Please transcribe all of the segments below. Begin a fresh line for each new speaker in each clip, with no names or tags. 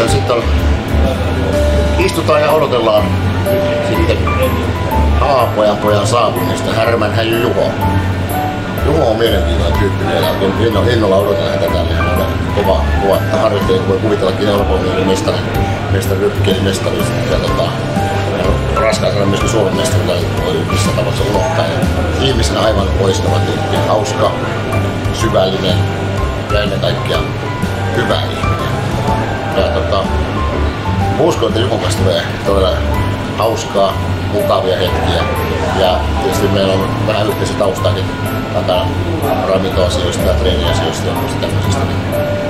tässä sitten istutaan ja odotellaan sitten Haapojan pojan saapumista, Härmän häijy Juho. Juho on mielenkiintoinen tyyppi vielä. Innolla, innolla odotan häntä tänne. Hän on kova, kova harjoittaja, voi kuvitellakin Euroopan unionin mestari, mestari Ryppikien mestari. Ja tota, raskaan saada myöskin Suomen mestari, tai voi missä tapauksessa unohtaa. Ja ihmisenä aivan loistava tyyppi, hauska, syvällinen ja ennen kaikkea hyvä ihminen. Ja tota, uskon, että Juhon kanssa tulee todella hauskaa, mukavia hetkiä. Ja tietysti meillä on vähän yhteistä taustaakin takana ravintoasioista ja treeniasioista ja tämmöisistä. Niin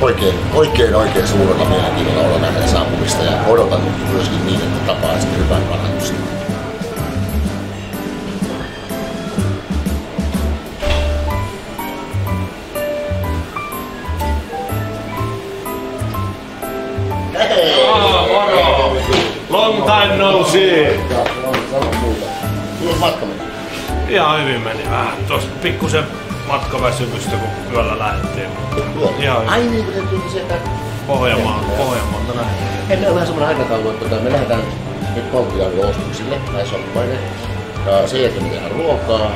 oikein, oikein, oikein suurella mielenkiinnolla olla nähdä saapumista ja odotan myöskin niin, että tapaa sitten hyvän kannatusta. Kuinka matka meni?
Ihan hyvin meni vähän. Tuossa pikkusen matkaväsymystä, kun yöllä lähdettiin. Ihan
Ai niin, kun se tuli sieltä.
Pohjanmaan, Pohjanmaalta lähdettiin.
Hei, meillä on vähän semmoinen aikataulu, että tota, me lähdetään nyt Palkkiaaville ostoksille tai soppaille. Ja sen jälkeen me tehdään ruokaa.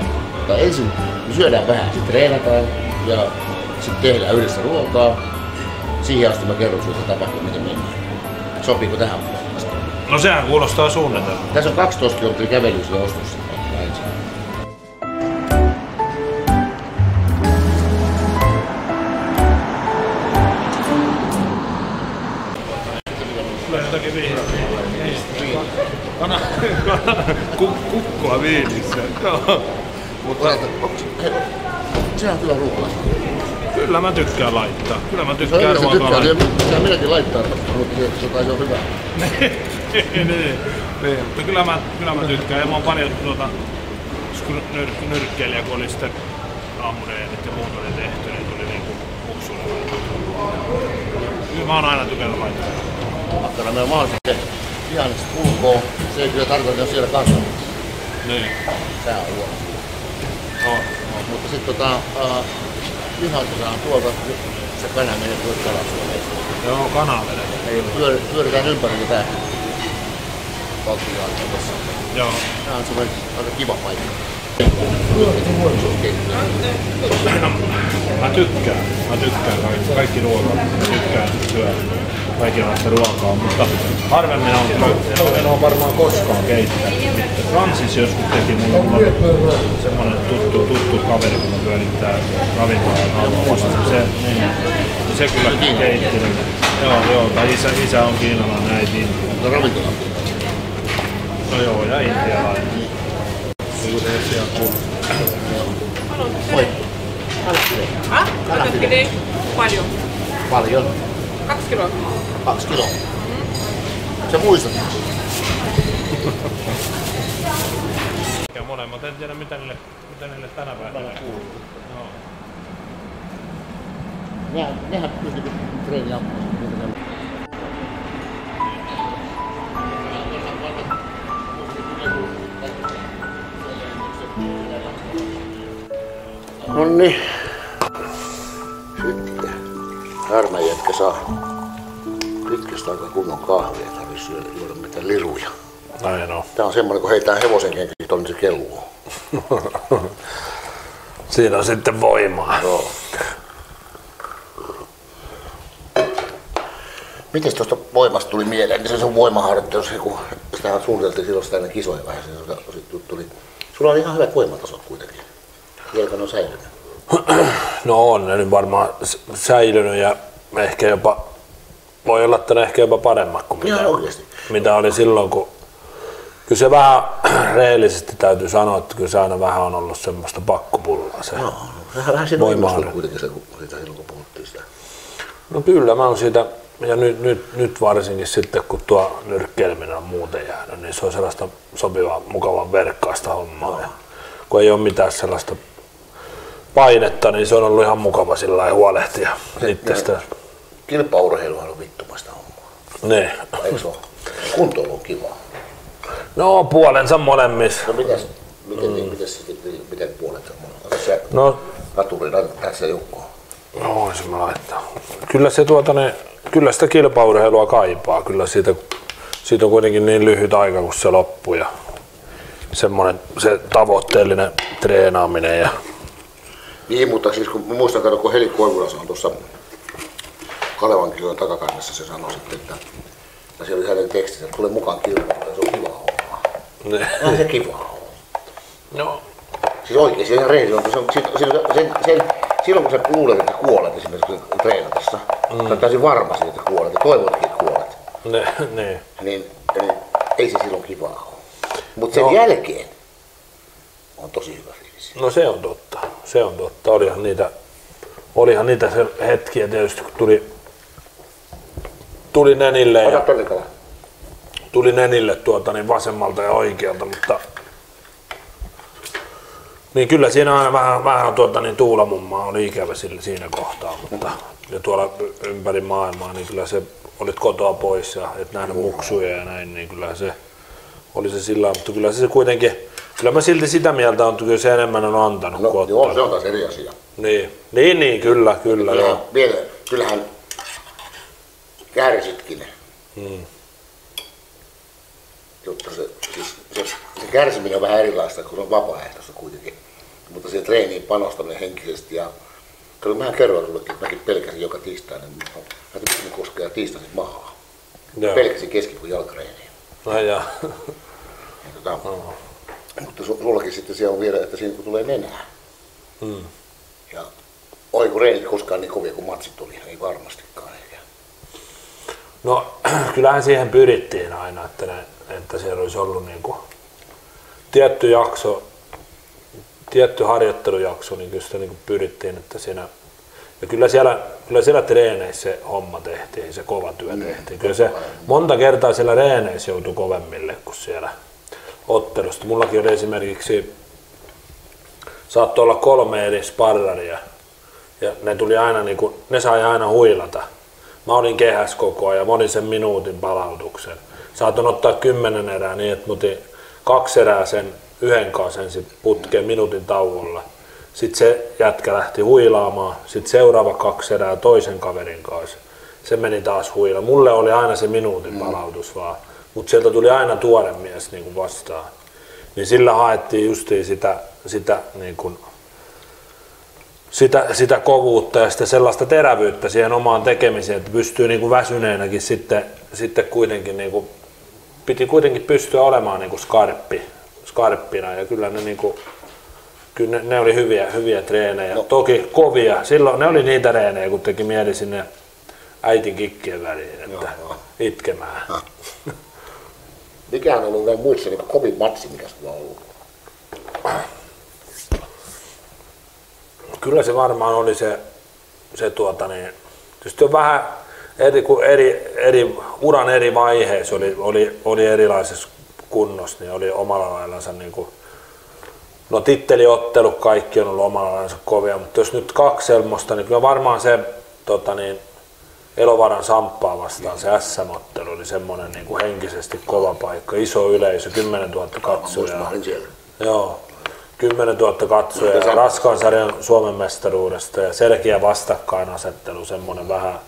Tai ensin me syödään vähän, sitten treenataan ja sitten tehdään yhdessä ruokaa. Siihen asti mä kerron sinulle tapahtuu, miten mennään. Sopiiko tähän?
No sehän kuulostaa suunnitelma.
Tässä on 12 kilometriä kävelyys ja ostos. ensin.
Kyllä jotakin vihreää. Kana, kana, ku- kukkua viinissä. Joo.
Mutta se on kyllä ruoka.
Kyllä mä tykkään laittaa. Kyllä mä tykkään ruokaa laittaa.
minäkin laittaa, mutta se on hyvä.
niin, niin. Mutta kyllä mä, kyllä mä tykkään. Ja mä oon pari tuota, nyr, nyrkkeilijä, kun oli sitten aamureenit ja muut oli tehty, niin tuli niinku muksulle. Kyllä mä oon aina tykännyt laittaa.
Makkara meillä on mahdollisesti vihannekset ulkoa. Se ei kyllä tarkoita, on siellä kanssa.
Niin.
Tää on huono.
No.
Mutta sitten tota, uh, vihannekset saadaan tuolta, se kanä menee tuolta kalasuoleen.
Joo.
Ei, pyör, pyöritään ympärillä tää valtioaika tossa.
Joo.
Tää on semmoinen aika kiva paikka.
Mä tykkään. Mä tykkään kaikki, kaikki ruokaa. Mä tykkään syödä kaikenlaista ruokaa, mutta harvemmin on, en, en ole varmaan koskaan keittänyt. Francis joskus teki mulle, mulla semmonen tuttu, tuttu kaveri, kun mä pyörittää ravintolan alkuosta. Se, niin, se kyllä keitti. Joo, joo, tai isä, isä on kiinalainen, äiti
ravintola.
No joo, ja intialainen. Niin kuin se siellä kuuluu.
Moi.
Ah. Paljon.
Paljon.
Kaksi kiloa.
Kaksi kiloa. Sä muistat?
Ja molemmat en tiedä mitä niille, mitä niille tänä päivänä kuuluu. Joo.
Nehän, nehän pystyy No niin. Sitten Härmän jätkä saa pitkästä aikaa kunnon kahvia, ei tarvitse syödä juoda mitään liruja.
Näin on.
Tää on semmoinen, kun heitää hevosen kenkiin, niin se kelluu.
Siinä on sitten voimaa.
Joo. Miten tuosta voimasta tuli mieleen, niin se sun voimaharjoittelu, se kun sitä suunniteltiin silloin sitä ennen kisoja vähän, se tuli. Sulla oli ihan hyvät voimatasot kuitenkin. Vieläkö on säilynyt?
No on ne nyt varmaan säilynyt ja ehkä jopa, voi olla, että ne ehkä jopa paremmat kuin mitä, mitä oli silloin, kun kyllä se vähän rehellisesti täytyy sanoa, että kyllä se aina vähän on ollut semmoista pakkopullaa se.
No, sehän vähän siinä voimasta kuitenkin se, kun siitä silloin kun puhuttiin sitä.
No kyllä mä oon siitä, ja nyt, nyt, nyt varsinkin sitten kun tuo nyrkkeileminen on muuten jäänyt, niin se on sellaista sopivaa, mukavan verkkaista hommaa. Ja kun ei ole mitään sellaista painetta, niin se on ollut ihan mukava sillä lailla huolehtia itsestä.
Kilpaurheiluhan on vittumasta hommaa.
Niin.
Eikö se ole? Kuntoilu on kivaa.
No puolensa molemmissa.
No mitäs, miten, mm. mitäs, miten, miten on? Onko se
No,
raturi tässä joukkoon?
no voisin mä laittaa. Kyllä se tuota ne, kyllä sitä kilpaurheilua kaipaa. Kyllä siitä, siitä on kuitenkin niin lyhyt aika, kun se loppuu. Ja semmoinen se tavoitteellinen treenaaminen. Ja...
Niin, mutta siis kun muistan, kato, kun Heli Koivulas on tuossa Kalevan kirjojen takakannessa, se sanoi sitten, että ja siellä oli hänen tekstissä, että tule mukaan kilpailuun, se on kiva homma.
Ne.
Onhan se kiva homma.
No,
Siis oikein, se ihan rehellinen on, kun se on, sit- silloin, sen, sen, silloin kun sä luulet, että kuolet esimerkiksi kun treenatessa, mm. sä täysin varma siitä, että kuolet ja toivotkin, että kuolet,
ne, ne.
niin, niin ei se silloin kivaa ole. Mutta sen
No.
jälkeen on tosi hyvä.
No se on totta. Se on totta. Olihan niitä, olihan niitä se hetkiä tietysti, kun tuli, tuli nenille ja tuli nenille tuota niin vasemmalta ja oikealta, mutta niin kyllä siinä aina vähän, vähän tuota, niin tuulamummaa oli ikävä sillä, siinä kohtaa, mutta ja tuolla ympäri maailmaa, niin kyllä se olit kotoa pois ja et nähnyt muksuja ja näin, niin kyllä se oli se sillä mutta kyllä se kuitenkin, kyllä mä silti sitä mieltä on, että kyllä se enemmän on antanut
No
kuin
joo, se on taas eri asia.
Niin, niin, niin, kyllä, kyllä,
Kyllähän,
joo.
vielä, kyllähän kärsitkin.
Mm.
Jotta se, siis, se, se kärsiminen on vähän erilaista, kun on vapaaehtoista kuitenkin. Mutta siihen treeniin panostaminen henkisesti ja Kyllä mä kerroin sullekin, että mäkin pelkäsin joka tiistaina. Mä ajattelin, että koskee tiistaisin mahaa. Pelkäsin keskipuun jalkareeniä.
No, ja,
Ja tota, Mutta su- sullakin sitten siellä on vielä, että siinä kun tulee nenää.
mm.
Ja oi kun reenit koskaan niin kovia kuin matsit oli, ei varmastikaan ehkä.
No kyllähän siihen pyrittiin aina, että, ne, että siellä olisi ollut niin kuin tietty jakso, tietty harjoittelujakso, niin kyllä sitä niin kuin pyrittiin, että siinä ja kyllä siellä, kyllä siellä treeneissä se homma tehtiin, se kova työ tehtiin. Kyllä se monta kertaa siellä reeneissä joutui kovemmille kuin siellä ottelusta. Mullakin oli esimerkiksi, saattoi olla kolme eri sparraria ja ne tuli aina niin kuin, ne sai aina huilata. Mä olin kehäs koko ajan, mä olin sen minuutin palautuksen. Saatoin ottaa kymmenen erää niin, että mutin kaksi erää sen yhden kanssa sit putkeen minuutin tauolla. Sitten se jätkä lähti huilaamaan, sitten seuraava kaksi erää toisen kaverin kanssa. Se meni taas huila. Mulle oli aina se minuutin palautus vaan, mutta sieltä tuli aina tuore mies niin kuin vastaan. Niin sillä haettiin justiin sitä, sitä niin kuin sitä, sitä kovuutta ja sitä sellaista terävyyttä siihen omaan tekemiseen, että pystyy niin kuin väsyneenäkin sitten, sitten kuitenkin niin kuin, piti kuitenkin pystyä olemaan niin kuin skarppi, skarppina ja kyllä ne, niin kuin, kyllä ne, ne oli hyviä, hyviä treenejä. No. Toki kovia. Silloin ne oli niitä treenejä, kun teki mieli sinne äitin kikkien väliin, että
Joo, joo.
itkemään.
Mikä on ollut vielä muissa niin kovin matsi, mikä sulla on ollut?
Kyllä se varmaan oli se, se tuota niin, tietysti on vähän eri, eri, eri, uran eri vaiheissa oli, oli, oli erilaisessa kunnossa, niin oli omalla laillansa niin kuin, no titteliottelu kaikki on ollut omalla laillansa kovia, mutta jos nyt kaksi semmoista, niin kyllä varmaan se tota niin, Elovaran samppaa vastaan se SM-ottelu oli semmoinen niin kuin henkisesti kova paikka, iso yleisö, 10 000
Muistan,
katsojaa. Joo, 10 000 katsojaa
sä-
raskaan sarjan Suomen mestaruudesta ja selkeä vastakkainasettelu, semmoinen vähän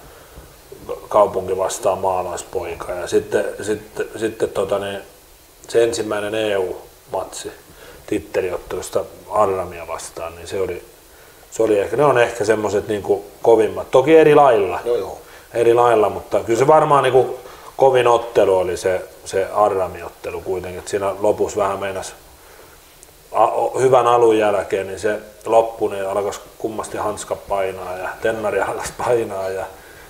kaupunki vastaan maalaispoika. Ja sitten, sitten, sitten tota niin, se ensimmäinen EU-matsi titteliottelusta Arramia vastaan, niin se oli, se oli ehkä, ne on ehkä semmoiset niin kovimmat, toki eri lailla,
Joo, joo.
Eri lailla, mutta kyllä se varmaan niin kuin kovin ottelu oli se, se Arrami-ottelu kuitenkin, että siinä lopussa vähän meinas a- hyvän alun jälkeen, niin se loppu, niin alkoi kummasti hanska painaa ja tennari alkas painaa ja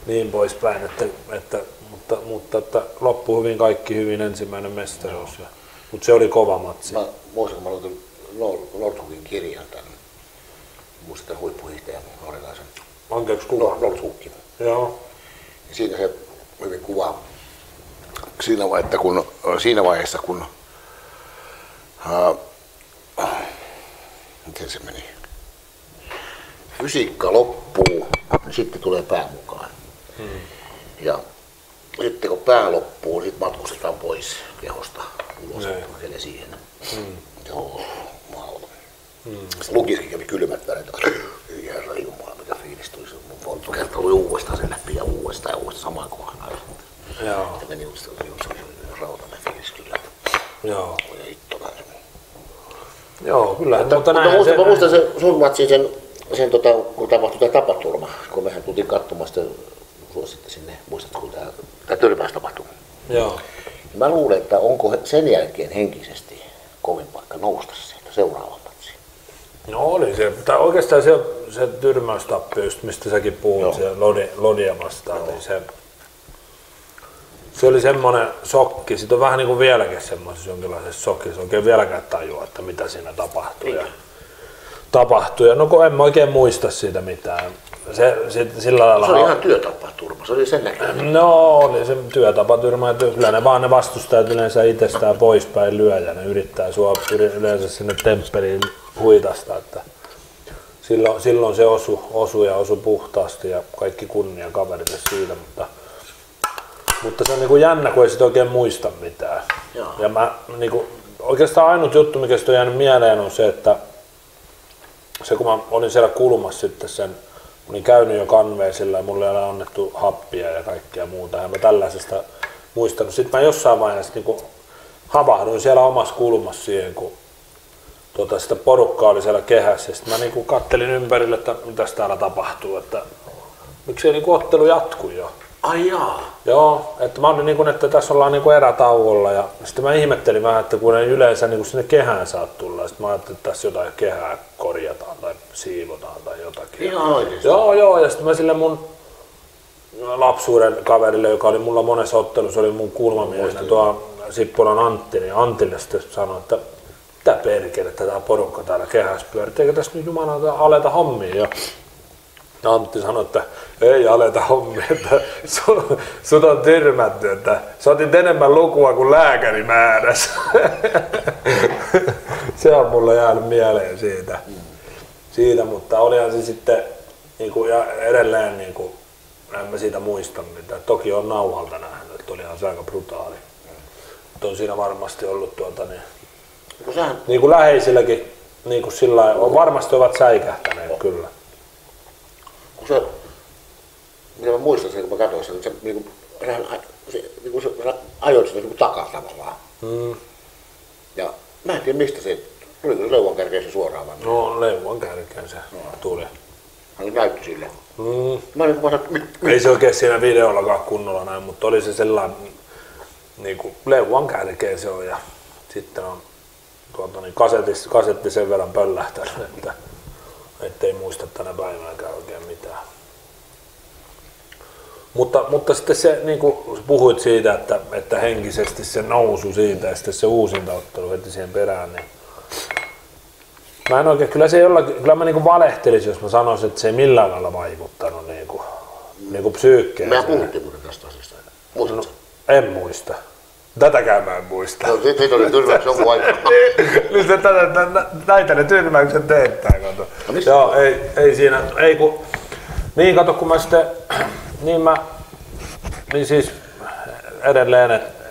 niin poispäin, että, että, mutta, mutta että loppu hyvin kaikki hyvin ensimmäinen mestaruus. Ja, mutta se oli kova matsi.
Mä muistan, kun mä luin Nord- Nordhugin kirjan tämän. Muistan huippuhiihtäjän norjalaisen.
Anteeksi kuka?
Nord- Nordhugin.
Joo.
Siinä se hyvin kuvaa siinä, että kun, siinä vaiheessa, kun ää, miten se meni? Fysiikka loppuu, niin sitten tulee pää mukaan. Ja sitten kun pää loppuu, niin sitten matkustetaan pois kehosta ulos, menee siihen. Joo, jumalauta. Mm. Lukiskin kävi kylmät väret. Ei herra jumala, poltu. kertaa tuli uudestaan sen läpi ja uudestaan ja uudestaan samaan kohdaan.
Joo,
Ja meni uudestaan, se oli rautainen fiilis kyllä.
joo.
Oi hitto näin.
Joo, kyllä. Mutta,
Mutta
näinhän
muistan,
se,
mä muistan sen sun matsin, sen, sen tota, kun tapahtui tämä tapaturma, kun mehän tultiin katsomaan sitä sua sitten sinne, muistatko kun tämä, tämä törmäys tapahtui.
Joo.
Mä luulen, että onko sen jälkeen henkisesti kovin paikka nousta sieltä seuraavaan.
No oli se, tai oikeastaan se, se tyrmäystappio, just mistä säkin puhut,
Joo.
se Lodi, Lodia vastaan, niin se, se oli semmoinen shokki. Sitten on vähän niin kuin vieläkin semmoisessa jonkinlaisessa shokissa. Oikein vieläkään tajua, että mitä siinä tapahtuu. Ja, tapahtuu. Ja no kun en mä oikein muista siitä mitään. Se, se, sillä lailla...
Se oli ihan työtapaturma, se oli sen näköinen.
No oli se työtapaturma, että kyllä ne vaan ne vastustajat yleensä itsestään poispäin lyö ja ne yrittää sua yleensä sinne temppeliin huitasta, että silloin, silloin se osu, osu ja osu puhtaasti ja kaikki kunnia kaverille siitä, mutta, mutta se on niin kuin jännä, kun ei sitä oikein muista mitään.
Joo.
Ja mä, niin kuin, oikeastaan ainut juttu, mikä on jäänyt mieleen on se, että se kun mä olin siellä kulmassa sitten sen, mä olin käynyt jo kanveesilla ja mulle oli annettu happia ja kaikkea muuta ja mä tällaisesta muistanut. Sitten mä jossain vaiheessa niin havahduin siellä omassa kulmassa siihen, kun tota, sitä porukkaa oli siellä kehässä. Sitten mä niin kattelin ympärille, että mitä täällä tapahtuu, että miksei niin ottelu jatku jo.
Ai jaa.
Joo, että mä olin niin kuin, että tässä ollaan niin kuin erätauolla ja sitten mä ihmettelin vähän, että kun ei yleensä niin kuin sinne kehään saa tulla, sitten mä ajattelin, että tässä jotain kehää korjataan tai siivotaan tai jotakin.
Ihan oikeesti.
Joo, joo, ja sitten mä sille mun lapsuuden kaverille, joka oli mulla monessa ottelussa, oli mun kulmamiehenä tuo Sippulan Antti, niin Antille sitten sanoi, että mitä perkele, että tämä porukka täällä kehässä pyörii, eikö tässä nyt jumalauta aleta hommia jo. Ja Antti sanoi, että ei aleta hommia, että su- sut on tyrmätty, että sä otit enemmän lukua kuin lääkäri määräsi. se on mulle jäänyt mieleen siitä. siitä mutta olihan se sitten niin kuin, ja edelleen niin kuin, en mä siitä muista mitään. Toki on nauhalta nähnyt, että olihan se aika brutaali. Mutta on siinä varmasti ollut tuota, niin,
Kun sähän,
niin kuin läheisilläkin niin kuin sillä lailla- on varmasti ovat säikähtäneet kyllä.
kun se, mitä mä muistan sen, kun mä katsoin sen, se, niin kuin, sähän, a- se, niin kuin, sä ajoit sitä niin kuin takaa tavallaan.
Mm.
Ja mä en tiedä mistä se, tuliko se leuan kärkeessä suoraan vai?
No leuan kärkeen se tuli.
Hän näytti sille.
Mm.
Mä olin että mit, mit,
Ei se oikein siinä videollakaan kunnolla näin, mutta oli se sellainen niin kuin leuan kärkeen se on ja sitten on tuota, niin kasetis, kasetti sen verran pöllähtänyt, että ettei muista tänä päivänäkään oikein mitään. Mutta, mutta sitten se, niin kuin puhuit siitä, että, että henkisesti se nousu siitä ja sitten se uusintaottelu heti siihen perään, niin Mä en oikein, kyllä se jollakin, kyllä mä niinku valehtelisin, jos mä sanoisin, että se ei millään lailla vaikuttanut niinku, niinku psyykkeeseen.
mehän puhuttiin muuten tästä asiasta. Muistatko?
En muista. Tätäkään mä en muista.
No, siitä oli tyrmäksi jonkun aikaa.
Nyt tätä, tätä, näitä ne tyrmäykset teettää, kato.
No?
Joo, ei, ei siinä, ei kun, niin kato kun mä sitten, niin mä, niin siis edelleen, että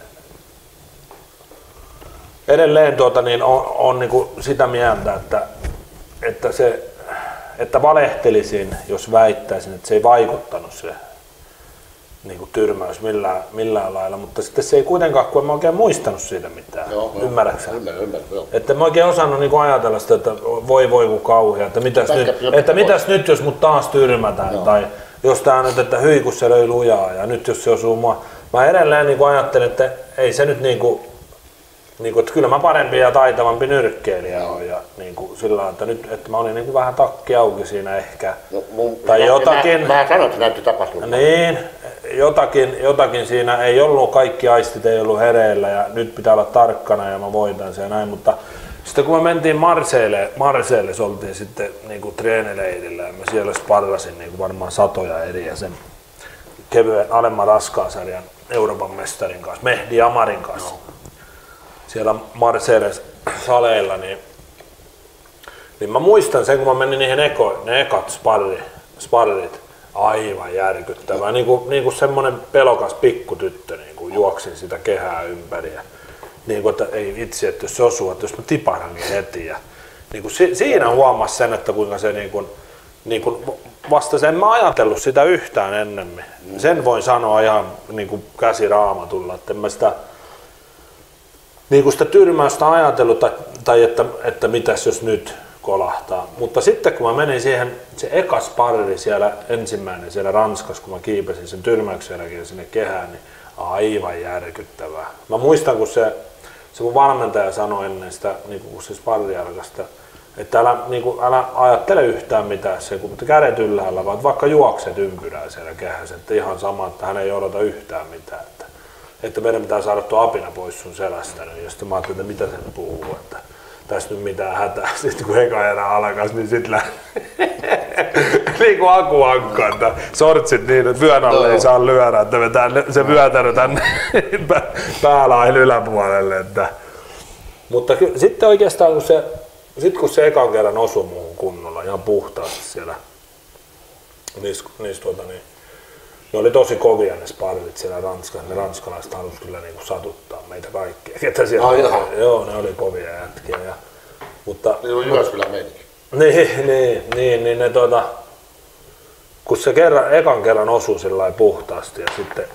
edelleen tuota, niin on, on niin kuin sitä mieltä, että, että, se, että valehtelisin, jos väittäisin, että se ei vaikuttanut se niin kuin tyrmäys millään, millään lailla, mutta sitten se ei kuitenkaan, kun en mä oikein muistanut siitä mitään.
Joo.
Ymmärräksä?
Ymmärrän, ymmärrän, joo.
Että mä oikein osannut niinku ajatella sitä, että voi voi kun kauhea, että mitäs,
Pätkä-
nyt, että mitäs nyt jos mut taas tyrmätään,
Joo.
tai jos tää nyt, että hyi kun se löi lujaa ja nyt jos se osuu mua. Mä edelleen niinku ajattelen, että ei se nyt niinku, niinku että kyllä mä parempi ja taitavampi nyrkkeilijä on ja niinku sillä lailla, että nyt että mä olin niinku vähän takki auki siinä ehkä.
No, mun,
Tai
mä,
jotakin.
Mä, mä sanoin, että näytti tapahtunut.
Niin, jotakin, jotakin siinä ei ollut, kaikki aistit ei ollut hereillä ja nyt pitää olla tarkkana ja mä voitan sen ja näin, mutta sitten kun me mentiin Marseille, Marseille oltiin sitten niin kuin treeneleirillä ja mä siellä sparrasin niin kuin varmaan satoja eri ja sen kevyen alemman raskaan sarjan Euroopan mestarin kanssa, Mehdi Amarin kanssa. Siellä Marseille saleilla, niin, niin mä muistan sen, kun mä menin niihin eko, ne ekat sparri, sparrit, aivan järkyttävää. Niin kuin, niin kuin semmoinen pelokas pikkutyttö niin kuin juoksin sitä kehää ympäri. Ja, niin kuin, että ei vitsi, että jos se osuu, että jos mä tipahdankin heti. Ja, niin kuin si, siinä huomasi sen, että kuinka se niin kuin, niin kuin vasta sen mä ajatellut sitä yhtään ennemmin. Sen voin sanoa ihan niin kuin käsiraamatulla, että en mä sitä, niin kuin sitä tyrmäystä ajatellut tai, tai että, että mitäs jos nyt kolahtaa. Mutta sitten kun mä menin siihen, se eka sparri siellä ensimmäinen siellä Ranskassa, kun mä kiipesin sen tyrmäyksen jälkeen sinne kehään, niin aivan järkyttävää. Mä muistan, kun se, se mun valmentaja sanoi ennen sitä, niin kun se sparri että älä, niin kuin, älä ajattele yhtään mitään, se, kun kädet ylhäällä, vaan vaikka juokset ympyrää siellä kehässä, että ihan sama, että hän ei odota yhtään mitään. Että, meidän pitää saada tuo apina pois sun selästä. Niin, ja sitten mä ajattelin, että mitä se puhuu, että tässä nyt mitään hätää. Sitten kun eka erä alkaa, niin sitten lä... niin kuin akuankka, että sortsit niin, että vyön alle ei saa lyödä, että vetää se vyötärö tänne päälain yläpuolelle. Että. Mutta ky- sitten oikeastaan kun se sitten kun se ekan kerran osui muuhun kunnolla ihan puhtaasti siellä, niissä, niissä tuota, niin, ne oli tosi kovia ne sparrit siellä Ranskassa. Ne ranskalaiset halusivat kyllä niin kuin satuttaa meitä kaikkia. Ketä siellä
Ai
oli. Joo, ne oli kovia jätkiä. Ja, mutta
Niin on Jyväskylän meni.
niin, niin, niin, niin ne tuota, kun se kerran, ekan kerran osui sillä lailla puhtaasti ja sitten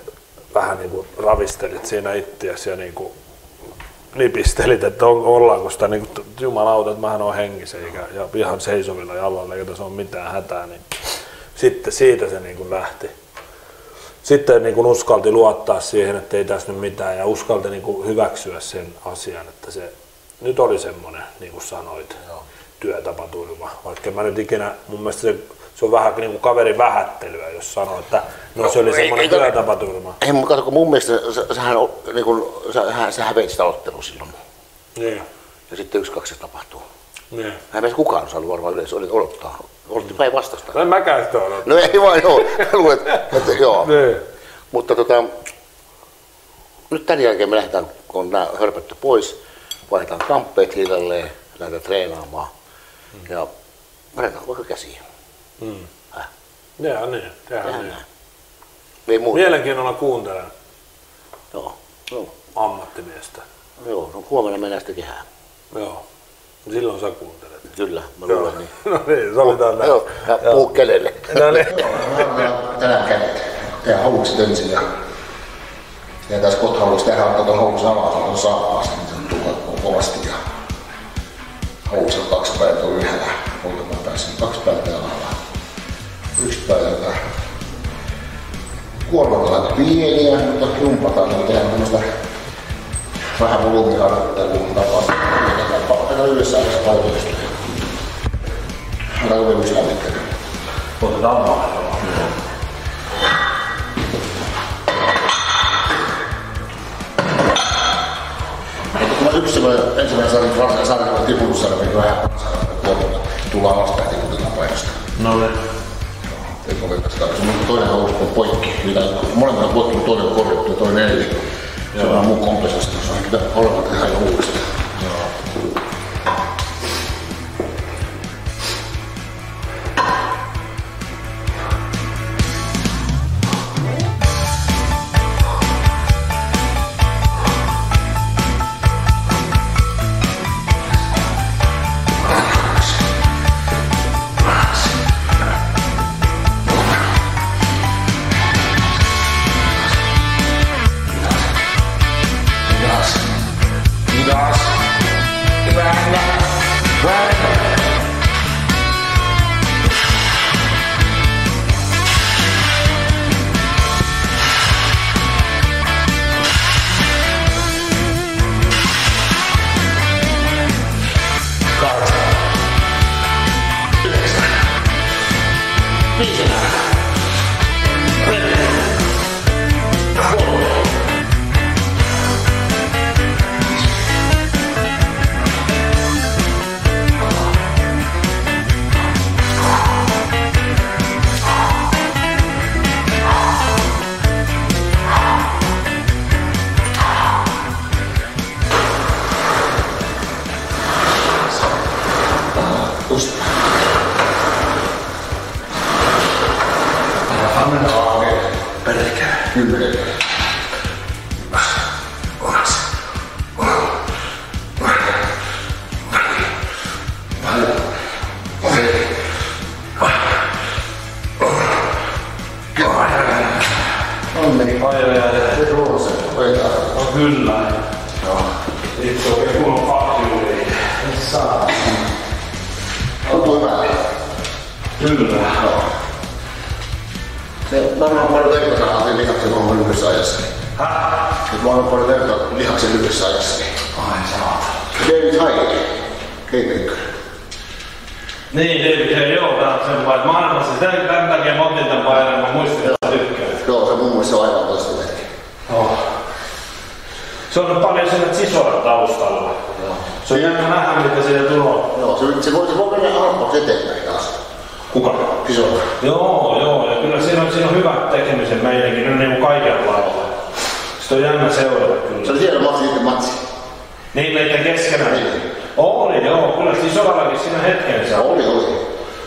vähän niin kuin ravistelit siinä ittiäsi ja niin kuin nipistelit, että on, ollaanko sitä niin kuin, jumalauta, että mähän on hengissä eikä, ja ihan seisovilla jalalla eikä tässä ole mitään hätää, niin sitten siitä se niin kuin lähti. Sitten niin kuin uskalti luottaa siihen, että ei tässä nyt mitään ja uskalti niin kuin hyväksyä sen asian, että se nyt oli semmoinen, niin kuin sanoit, työtapaturma. Vaikka mä nyt ikinä, mun mielestä se, se on vähän niin kuin kaverin vähättelyä, jos sanoo, että no, se oli
ei-
semmoinen
ei toi-
työtapaturma.
Ei, mutta kato, kun mun mielestä sä- sähän, niin kun, sähän, sähän veit sitä ottelua silloin.
Niin,
Ja sitten yksi, kaksi se tapahtuu.
Niin.
Eihän kukaan osannut varmaan yleensä oli odottaa. Oltiin päinvastaista.
No en mäkään sitä odota.
No ei vaan joo. Luulen, että, joo.
Niin.
Mutta tota, nyt tämän jälkeen me lähdetään, kun on nämä hörpötty pois, vaihdetaan kamppeet hiljalleen, lähdetään treenaamaan. Ja vaihdetaan vaikka käsiä.
Mm.
Äh,
Tehdään niin, tehdään niin.
näin. Ei muuta.
Mielenkiinnolla kuuntelen
Joo. Joo.
ammattimiestä.
Joo, no huomenna mennään sitten kehään.
Joo. Silloin sä kuuntelet.
Kyllä, mä luulen niin.
No niin, sovitaan näin.
Joo, ja puhu kenelle.
No niin.
Tänään kädet. Tehdään haukset ensin ja ja tässä kothauksessa tehdään ottaa tuon hauksen alas, on saappaasta, niin se on tullut kovasti ja hauksella kaksi päivää on ylhäällä, muutaman päässä, kaksi päivää alalla. Yksi päivä. Kuormat on aika pieniä, mutta jumpataan, niin tehdään tämmöistä vähän volyymiharjoittelua tapaa. Aika yhdessä aika paljon. Aika yhdessä mitään.
Otetaan
mä yksi ensimmäinen sarjan Fransan sarjan tiputussarja, niin vähän kuormilla tullaan vastaan tiputetaan painosta.
No niin.
Ei kovin on toinen on poikki. Mitä molemmat on poikki, toinen on korjattu ja toinen ei. Se on muu kompensaatio. Se on tehdä ihan uudestaan. Just.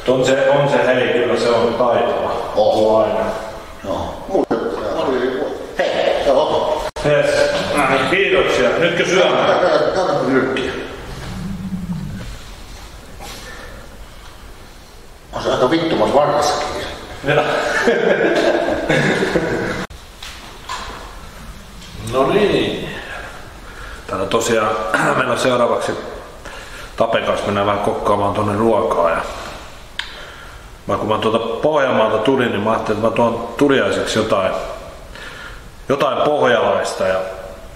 On
se, on
se, hei, kyllä se on taitava. On aina.
Oli. Hei, joo.
Yes. Näin, kiitoksia. Nytkö syömään?
Kato nyrkkiä. On se aika vittumas varrassakin.
Joo. No niin. Täällä tosiaan mennään seuraavaksi Tapen kanssa mennään vähän kokkaamaan tonne ruokaa. Ja mä kun mä tuolta Pohjanmaalta tulin, niin mä ajattelin, että mä tuon tuliaiseksi jotain, jotain pohjalaista ja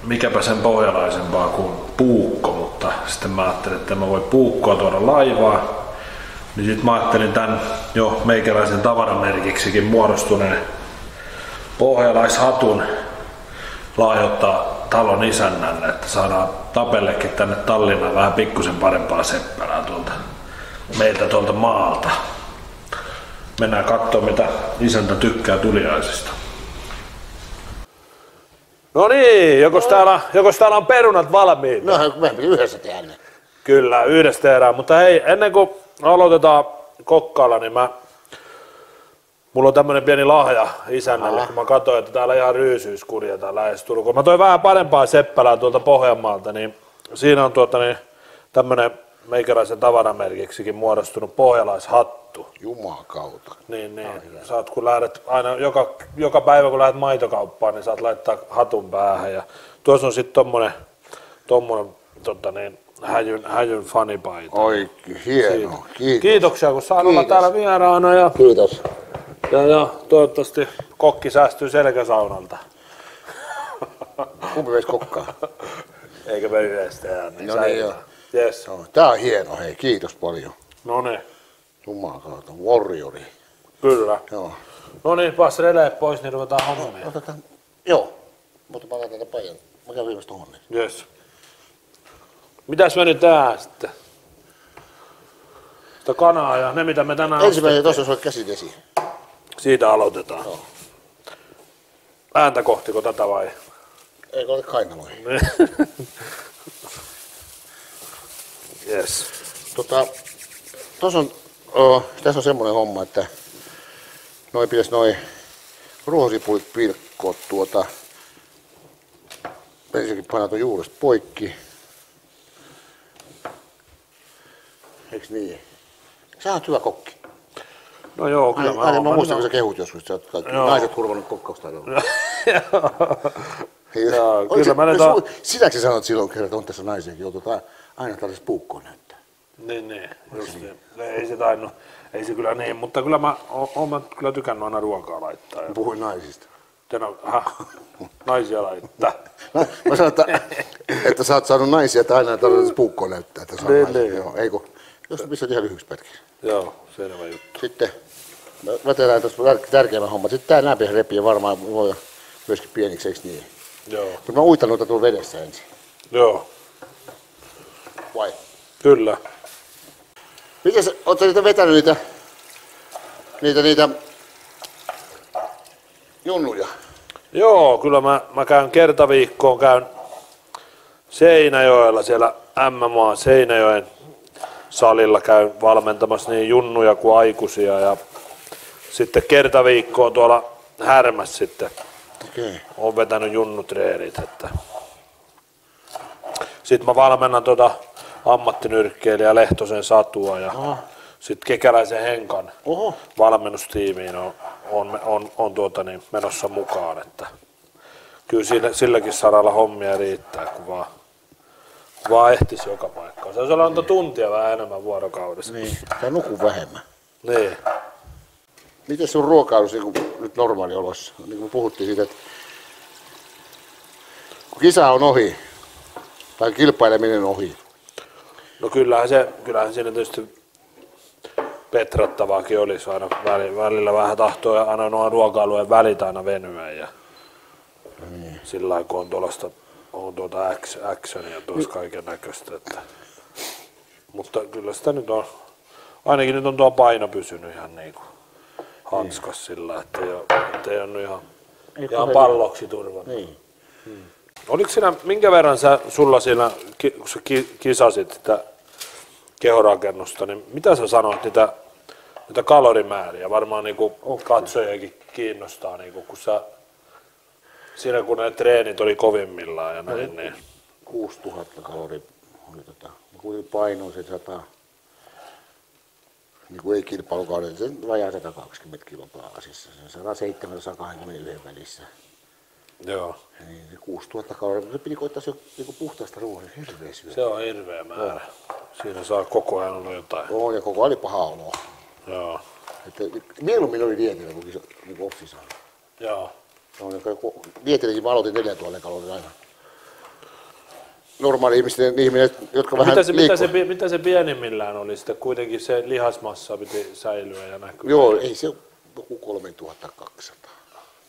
mikäpä sen pohjalaisempaa kuin puukko, mutta sitten mä ajattelin, että mä voi puukkoa tuoda laivaa. Niin sit mä ajattelin tämän jo meikäläisen tavaramerkiksikin muodostuneen pohjalaishatun lahjoittaa talon isännälle, että saadaan Tapellekin tänne Tallinnaan vähän pikkusen parempaa seppälää tuolta meiltä tuolta maalta. Mennään katsoa mitä isäntä tykkää tuliaisista.
No niin, jokos täällä, jokos täällä on perunat valmiit?
No, me yhdessä tehdä ne.
Kyllä, yhdessä tehdään. Mutta hei, ennen kuin aloitetaan kokkailla, niin mä, mulla on tämmönen pieni lahja isännälle, kun mä katsoin, että täällä ihan ryysyys kuljetaan lähestulkoon. Mä toin vähän parempaa seppälää tuolta Pohjanmaalta, niin siinä on tuota niin, tämmönen meikäläisen tavaramerkiksikin muodostunut pohjalaishattu.
Jumakauta.
Niin, niin. Saat, kun lähdet aina joka, joka päivä, kun lähdet maitokauppaan, niin saat laittaa hatun päähän. Ja tuossa on sitten tommonen, tommonen tota niin, häjyn, häjyn fanipaita.
Oi, hieno. Kiitos.
Kiitoksia, kun saan olla täällä vieraana ja,
Kiitos.
ja, ja toivottavasti kokki säästyy selkäsaunalta.
Kumpi veisi kokkaa?
Eikä me yhdessä tehdä. Niin
No niin, joo.
Yes.
Joo, Tää on hieno, hei. Kiitos paljon.
No niin,
Jumakauta. Warriori.
kyllä.
Joo.
No niin, pas releet pois, niin ruvetaan hommia.
Otetaan. Joo. Mutta mä otan tätä pajan. Mä käyn viimeistä tuohon. niin.
Yes. Mitäs me nyt tehdään sitten? Sitä kanaa ja ne mitä me tänään
Ensimmäinen tuossa olisi käsidesi.
Siitä aloitetaan.
Joo.
Ääntä kohtiko tätä vai?
Eikö ole kainaloihin?
yes.
Tota, tossa on, oh, tässä on semmoinen homma, että noin pitäisi noin ruohosipulit pilkkoa tuota. Ensinnäkin painaa tuon juuresta poikki. Eiks niin? Sä oot hyvä kokki.
No joo, kyllä
Aina,
mä,
aina mä
oon.
muistan, kun sä kehut joskus, että sä oot kaikki
Joo.
naiset kurvannut kokkaustaidon.
Joo, kyllä mä nyt oon-
Sitäkö sä sanoit silloin kerran, että on tässä naisiakin, joutuu aina tällaisessa puukkoon näyttää?
Niin, niin, just niin. Ei se tainnut, ei se kyllä niin, mutta kyllä mä oon, mä kyllä tykännyt aina ruokaa laittaa. Ja
Puhuin naisista.
tänä, ha, naisia laittaa.
Mä, mä sanon, että, että sä oot saanut naisia, että aina tällaisessa puukkoon näyttää, että sä oot
Niin,
naisia.
niin.
Joo, ei kun, jos missä ihan lyhyksi pätkissä.
Joo, selvä juttu.
Sitten mä, tehdään tässä tär- tärkeimmän homman. Sitten tää näppi repii varmaan voi myöskin pieniksi, eikö niin?
Joo,
Mutta mä uitan noita tuolla vedessä ensin.
joo,
Vai?
kyllä.
Miten sä, oot sä niitä vetänyt niitä, niitä, niitä junnuja?
Joo, kyllä mä, mä käyn kertaviikkoon, käyn Seinäjoella siellä MMA Seinäjoen salilla käyn valmentamassa niin junnuja kuin aikuisia ja sitten kertaviikkoon tuolla Härmässä sitten.
Okay.
on vetänyt junnutreenit. Että. Sitten mä valmennan tuota ammattinyrkkeilijä Lehtosen Satua ja
Aha.
sitten Kekäläisen Henkan
Oho.
valmennustiimiin on, on, on, on tuota niin, menossa mukaan. Että kyllä sillä, silläkin saralla hommia riittää, kun vaan, kun vaan ehtisi joka paikkaan. Se olisi olla antaa tuntia vähän enemmän vuorokaudessa.
Niin. Tää nuku vähemmän.
niin.
Miten sun ruokailu niin kuin nyt normaaliolossa? Niin kuin puhuttiin siitä, että kun kisa on ohi, tai kilpaileminen on ohi,
No kyllähän, se, kyllähän siinä tietysti petrattavaakin olisi aina väli- välillä vähän tahtoa aina nuo ruokailujen välit aina venyä ja
Niin.
sillä lailla, kun on tuollaista on tuota action, actionia tuossa kaiken näköistä. Että. Mutta kyllä sitä nyt on, ainakin nyt on tuo paino pysynyt ihan niin kuin hanskas sillä, että ei ole, että ei ole ihan, ihan palloksi turvannut.
niin.
Oliko siinä, minkä verran sä, sulla siinä, kun sä ki- kisasit sitä kehorakennusta, niin mitä sä sanoit niitä, niitä kalorimääriä? Varmaan niinku katsojiakin kiinnostaa, niinku, kun sä, siinä kun ne treenit oli kovimmillaan ja näin, niin
6000 kaloria oli tota, kuitenkin paino se 100, niin kuin ei kilpailukauden, se vajaa 120 kiloa pääasiassa, se 107-121 välissä.
Joo,
Niin se 6000 kaloria, mutta se piti koittaa se niin puhtaasta ruoasta, hirveä syö.
se on hirveä määrä. Siinä saa koko ajan olla jotain.
Oo, ja koko ajan oli paha olo.
Joo,
Että mieluummin oli dietillä kuin niin kuin offissa.
joo.
No, niin kuin dietillekin mä aloitin 4000 kaloria aina. Normaali ihmisten, ihminen, jotka vähän
Mitä se, mitä, se, mitä se pienimmillään oli sitten? Kuitenkin se lihasmassa piti säilyä ja näkyä.
Joo, ei se joku 3200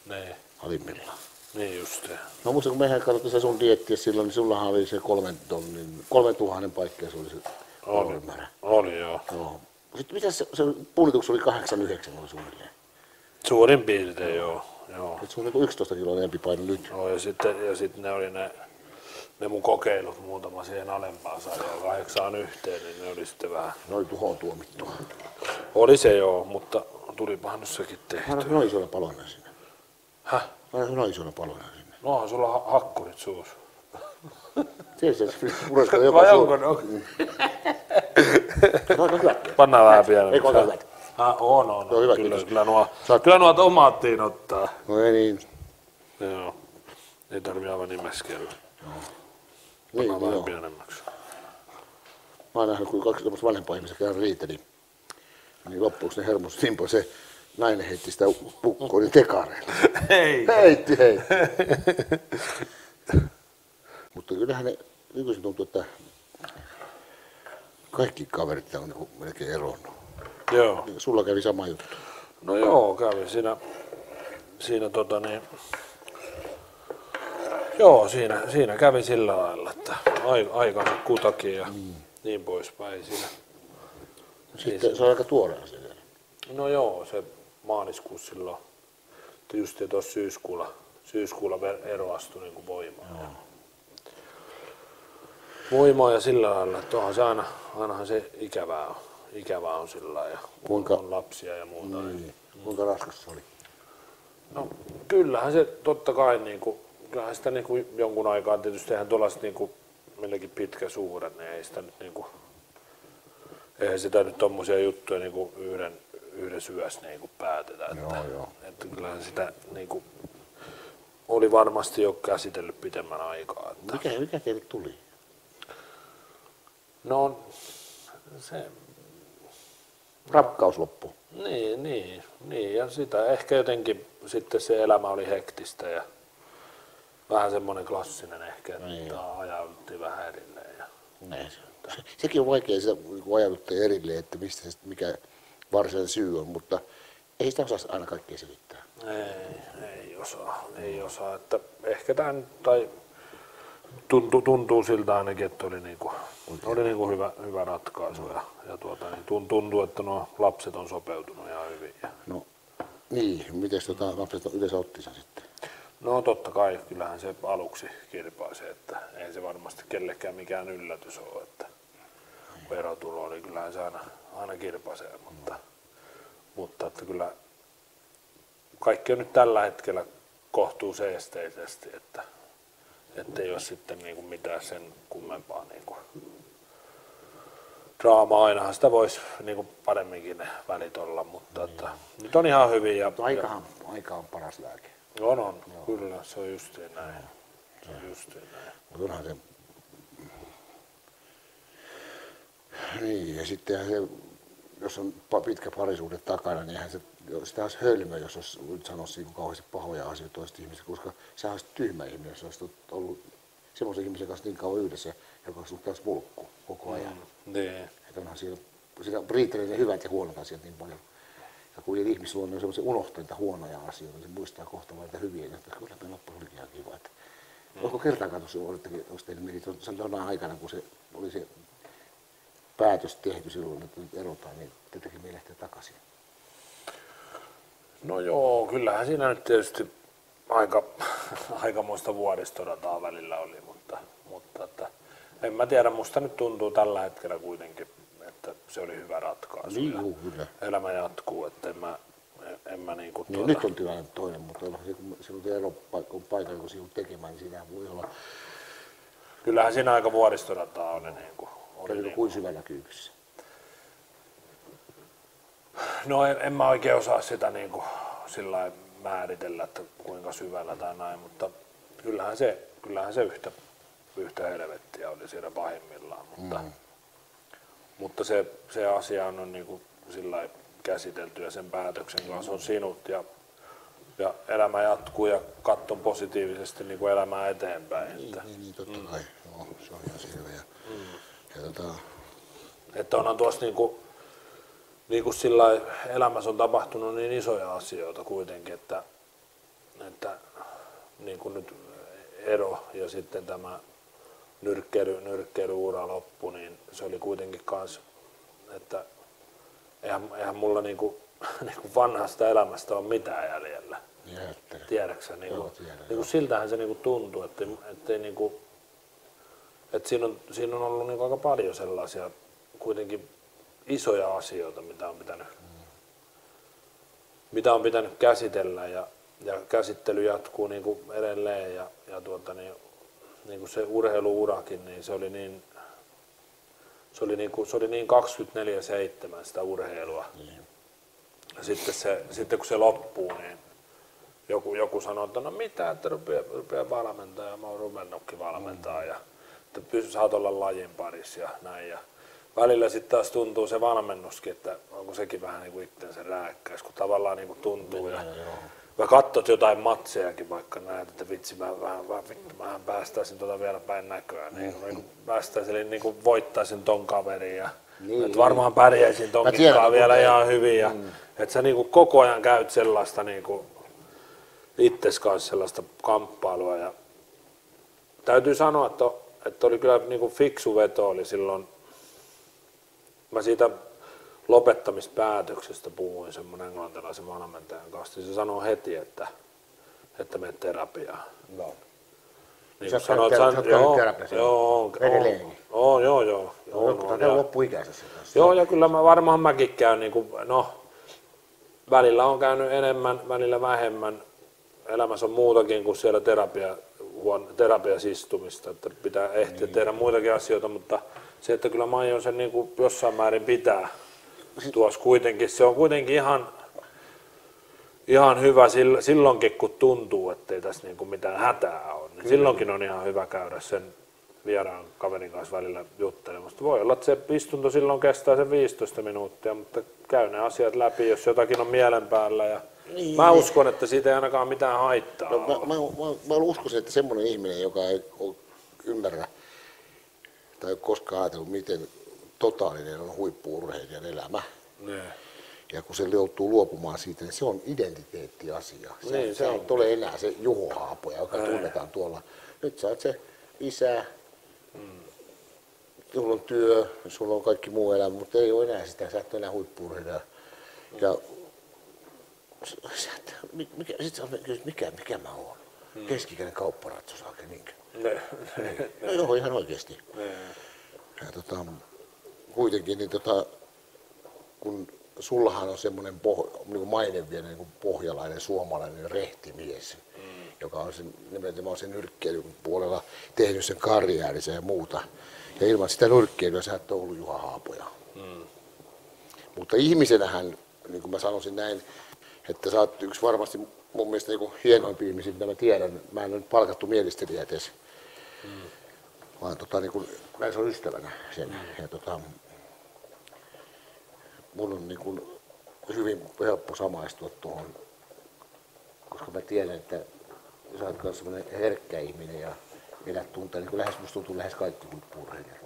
Niin,
alimmillaan.
Niin just.
No muistan, kun mehän katsottiin se sun diettiä silloin, niin sullahan oli se kolmen tonnin, kolmen tuhannen paikka ja se oli se kalorimäärä.
Oli joo.
Joo. Sitten mitä se, se punnituksi oli 89 oli suunnilleen.
Suurin piirtein joo. joo.
Et se on niin 11 kiloa enempi paino nyt.
joo ja, sitten, ja sitten ne oli ne, ne mun kokeilut muutama siihen alempaan sarjaan kahdeksaan yhteen, niin ne oli sitten vähän.
Ne oli tuhoon tuomittua.
Oli se joo, mutta tulipahan nyt sekin tehty.
annan noin isolla palona sinne.
Häh?
Mä annan noin isolla palona sinne.
No onhan sulla ha- hakkurit suus.
Tiedätkö, että se pureskalla joka
Vai onko ne?
No, no hyvä.
Pannaan vähän pienemmäksi.
Eikö ole hyvät?
Ah, on, on.
No hyvä,
kyllä,
kiitos.
kyllä, nuo,
Saat-
kyllä nuo tomaattiin ottaa.
No ei niin.
Joo. Ei tarvi aivan nimeskellä.
Niin,
Pannaan vähän
joo.
pienemmäksi.
Mä oon nähnyt, kun kaksi tämmöistä vanhempaa ihmistä kerran riiteli. Niin loppuksi ne hermos niin se nainen heitti sitä pukkoa niin tekareilla.
Hei!
Heitti, hei. Mutta kyllähän ne nykyisin tuntuu, että kaikki kaverit on niin melkein eronnut.
Joo.
Sulla kävi sama juttu.
No joo, kävi siinä, siinä tota niin, joo, siinä, siinä kävi sillä lailla, että ai- aikansa kutakin ja mm. niin poispäin siinä.
Sitten se on aika tuore asia.
No joo, se maaliskuussa silloin, että just tuossa syyskuulla, syyskuulla ero astui niin voimaan. Ja voimaan ja sillä lailla, että onhan se aina, ainahan se ikävää on, ikävää on sillä lailla, ja
Kuinka-
on lapsia ja muuta. Niin.
Niin. Kuinka raskas se oli?
No, kyllähän se totta kai, niin kuin, kyllähän sitä niin kuin jonkun aikaa tietysti eihän tuollaiset niin kuin, meilläkin pitkä niin ei sitä nyt niin kuin, eihän sitä nyt tommosia juttuja niin kuin yhden, yhden syössä niin kuin päätetä. Että,
Joo, joo.
että kyllähän sitä niin kuin, oli varmasti jo käsitellyt pitemmän aikaa. Että.
Mikä, mikä teille tuli?
No se,
Rakkaus loppu.
niin, niin, niin, ja sitä ehkä jotenkin sitten se elämä oli hektistä ja vähän semmoinen klassinen ehkä, että
Niin.
niin. ajauduttiin vähän erilleen. Ja.
Se- Sekin on vaikea sitä niin ajatuttaa erilleen, että mistä se, mikä varsinainen syy on, mutta ei sitä osaa aina kaikkea selittää.
ei, ei osaa, ei osaa, että ehkä tämä nyt, tai tuntuu, tuntuu siltä ainakin, että oli, niinku, oli niinku hyvä, hyvä ratkaisu ja, ja tuota, niin tun- tuntuu, että nuo lapset on sopeutunut ihan hyvin. Ja,
No niin, miten tota, lapset yleensä otti sen sitten?
No totta kai, kyllähän se aluksi kirpaisee, että ei se varmasti kellekään mikään yllätys ole, että verotulo oli kyllähän se aina, aina kirpaisee, mutta, mutta että kyllä kaikki on nyt tällä hetkellä kohtuu seesteisesti, että ei ole sitten niin kuin mitään sen kummempaa niin kuin draamaa. Ainahan sitä voisi niin kuin paremminkin ne välit olla, mutta että, nyt on ihan hyvin. Ja,
aikahan, aika on paras lääke.
ja on, on, kyllä, se on justiin näin. Se on justiin näin.
Mutta onhan se... Niin, ja sitten se, jos on pitkä parisuhde takana, niin eihän se sitä olisi hölmö, jos olisi nyt sanoisi niin kauheasti pahoja asioita toista ihmistä, koska sä olisit tyhmä ihminen, jos olisit ollut semmoisen ihmisen kanssa niin kauan yhdessä, joka olisi ollut taas mulkku koko ajan.
Mm. Niin.
Että onhan siinä, siinä riitelee ne hyvät ja huonot asiat niin paljon. Ja kun ihmisluonne on semmoisen unohtaa niitä huonoja asioita, niin se muistaa kohta vain niitä hyviä, että kyllä me loppujen olikin ihan kiva. Että mm. Onko kertaakaan tuossa, olettekin, onko teille meni tuona aikana, kun se oli se päätös tehty silloin, että nyt erotaan, niin te teki mieli lähteä takaisin?
No joo, kyllähän siinä nyt tietysti aika, aikamoista vuoristodataa välillä oli, mutta, mutta että, en mä tiedä, musta nyt tuntuu tällä hetkellä kuitenkin, että se oli hyvä ratkaisu.
Niin, juu, kyllä.
Elämä jatkuu, että en mä, en mä niin kuin
Niin,
tuota,
nyt on tilanne toinen, mutta se, kun te eropaikka on paikka, joka sinun tekemään, niin siinä voi olla,
kyllähän siinä aika vuoristodataa on. Niin kuin, oli
käykö
niin
kuin syvällä kyykyssä.
No en, en mä oikein osaa sitä niin kuin sillä määritellä, että kuinka syvällä tai näin, mutta kyllähän se, kyllähän se yhtä, yhtä helvettiä oli siinä pahimmillaan. Mutta, mm. mutta se, se asia on niin kuin sillä käsitelty ja sen päätöksen kanssa on sinut ja, ja elämä jatkuu ja katson positiivisesti niin kuin elämää eteenpäin.
Niin,
Että,
niin, niin totta kai. Joo, se on ihan selvä. Ja, ja tota,
että onhan tuossa niin kuin, niin kuin sillä elämässä on tapahtunut niin isoja asioita kuitenkin, että, että niin kuin nyt ero ja sitten tämä nyrkkeily, nyrkkeilyura loppu, niin se oli kuitenkin kans, että eihän, eihän mulla niin kuin, niin kuin vanhasta elämästä ole mitään jäljellä. Tiedäksä, niin kuin,
tiedän,
niin kuin siltähän se niin kuin tuntuu, että, että, niin että siinä, on, siinä on ollut niin aika paljon sellaisia kuitenkin isoja asioita, mitä on pitänyt, mitä on pitänyt käsitellä ja, ja käsittely jatkuu niin kuin edelleen ja, ja tuota, niin, niin kuin se urheiluurakin, niin se oli niin, se oli niin, kuin, se oli niin 24-7 sitä urheilua.
Niin.
Ja sitten, se, sitten kun se loppuu, niin joku, joku sanoo, että no mitä, että rupeaa, rupeaa valmentaa ja mä oon ruvennutkin valmentaa ja että pysy, saat olla lajin parissa ja näin. Ja välillä sitten taas tuntuu se valmennuskin, että onko sekin vähän niin kuin itsensä rääkkäis, kun tavallaan niin kuin tuntuu. Ja, Mä katsot jotain matsejakin vaikka näet, että vitsi mä vähän, vähän, vittu, mähän päästäisin tuota vielä päin näköä. Niin, niin kuin päästäisin, eli niin kuin voittaisin ton kaverin ja
Niin,
että varmaan pärjäisin
Mä
tonkin
tiedän,
vielä
kun-
ihan hyvin. Ja, Että sä niin kuin koko ajan käyt sellaista niin kuin itses kanssa sellaista kamppailua. Ja täytyy sanoa, että, että oli kyllä niin kuin fiksu veto oli silloin. Mä siitä lopettamispäätöksestä puhuin semmoinen englantilaisen valmentajan kanssa. Se sanoi heti, että, että menet terapiaan.
Joo.
Niin
Sä
sanoit,
sä käynyt
joo,
terapiassa?
joo, on, on, on, joo, joo.
Joo,
on, on,
on loppuikäisessä.
Joo, ja kyllä mä varmaan mäkin käyn, niin kuin, no, välillä on käynyt enemmän, välillä vähemmän. Elämässä on muutakin kuin siellä terapia, huon, terapiassa istumista, että pitää ehtiä niin. tehdä muitakin asioita, mutta se, että kyllä mä aion sen niin kuin jossain määrin pitää tuossa kuitenkin, se on kuitenkin ihan, ihan hyvä sill- silloinkin, kun tuntuu, ettei tässä niin kuin mitään hätää ole. Niin silloinkin on ihan hyvä käydä sen vieraan kaverin kanssa välillä juttelemassa. Voi olla, että se istunto silloin kestää sen 15 minuuttia, mutta käy ne asiat läpi, jos jotakin on mielen päällä. Ja
Niin.
mä uskon, että siitä ei ainakaan mitään haittaa
No, mä, mä, mä, mä uskoisin, että semmoinen ihminen, joka ei ymmärrä tai koskaan ajatellut, miten totaalinen on huippuurheilijan elämä,
Niin.
ja kun se joutuu luopumaan siitä, niin se on identiteettiasia. Sä,
Niin, se on.
ole enää se Juho Haapoja, joka
Ei.
tunnetaan tuolla. Nyt sä oot se isä, sulla on työ, sulla on kaikki muu elämä, mutta ei ole enää sitä, sä et ole enää huippuurheilija. Ja sä et, mikä, sit sä kysyt, mikä, mikä mä oon? Keskikäinen kaupparatsusake, niinkö?
Ne.
No joo, ihan oikeesti.
Ne.
Ja tota, kuitenkin, niin tota, kun sullahan on semmoinen poh, niin kuin maine vielä niin kuin pohjalainen suomalainen rehtimies, mm. joka on sen, nimenomaan sen nyrkkeilyn puolella tehnyt sen karjäärisen ja muuta. Ja ilman sitä nyrkkeilyä sä et ole ollut Juha Haapoja. Mm. Mutta ihmisenähän, niin kuin mä sanoisin näin, että sä oot yksi varmasti mun mielestä niin hienoimpia ihmisiä, mitä mä tiedän. Mä en ole nyt palkattu mielistelijä edes. Vaan tota, niin kuin, mä se on ystävänä sen. Ja tota, mun on niin kuin hyvin helppo samaistua tuohon, koska mä tiedän, että sä oot myös semmoinen herkkä ihminen ja elät tuntee, niin kuin lähes, musta tuntuu lähes kaikki huippu-urheilijat.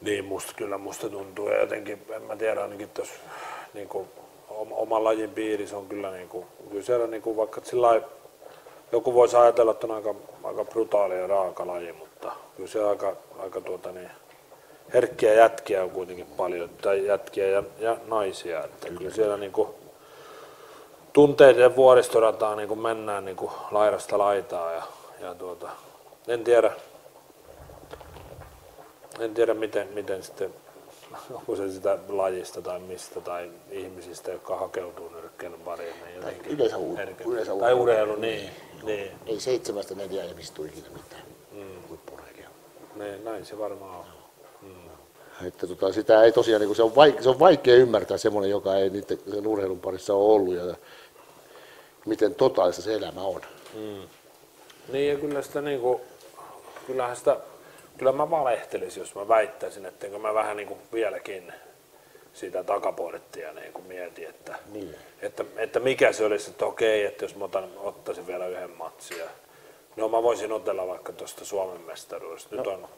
Niin, musta kyllä musta tuntuu ja jotenkin, en mä tiedä, ainakin tuossa niin kuin, oman lajin piirissä on kyllä, niin kuin, kyllä siellä niin kuin, vaikka sillä joku voisi ajatella, että on aika, aika brutaali ja raaka laji, mutta kyllä siellä aika, aika tuota, niin, herkkiä jätkiä on kuitenkin paljon, tai jätkiä ja, ja naisia, että kyllä, kyllä. siellä niin kuin, tunteiden vuoristorataan niin kuin mennään niin kuin laidasta laitaa ja, ja tuota, en tiedä, en tiedä miten, miten sitten, onko se sitä lajista tai mistä tai ihmisistä, jotka hakeutuu nyrkkeilyn pariin. Niin jotenkin
yleensä ur- yleensä
tai
urheilu.
urheilu, niin. niin.
Ei seitsemästä neljä ei mistä tule ikinä mitään mm.
niin näin se varmaan on.
Että tota, sitä ei tosiaan, niin kuin se, on vaikea, se on vaikea ymmärtää semmoinen, joka ei niiden, sen urheilun parissa ole ollut ja miten totaalista se elämä on.
Niin ja kyllä sitä niinku, kyllähän sitä, kyllä mä valehtelisin, jos mä väittäisin, että mä vähän niinku vieläkin sitä takaporttia niin kuin mietin, että,
Niin.
että, että, mikä se olisi, että okei, että jos mä otan, ottaisin vielä yhden matsin. Ja, no mä voisin otella vaikka tuosta Suomen mestaruudesta. Nyt on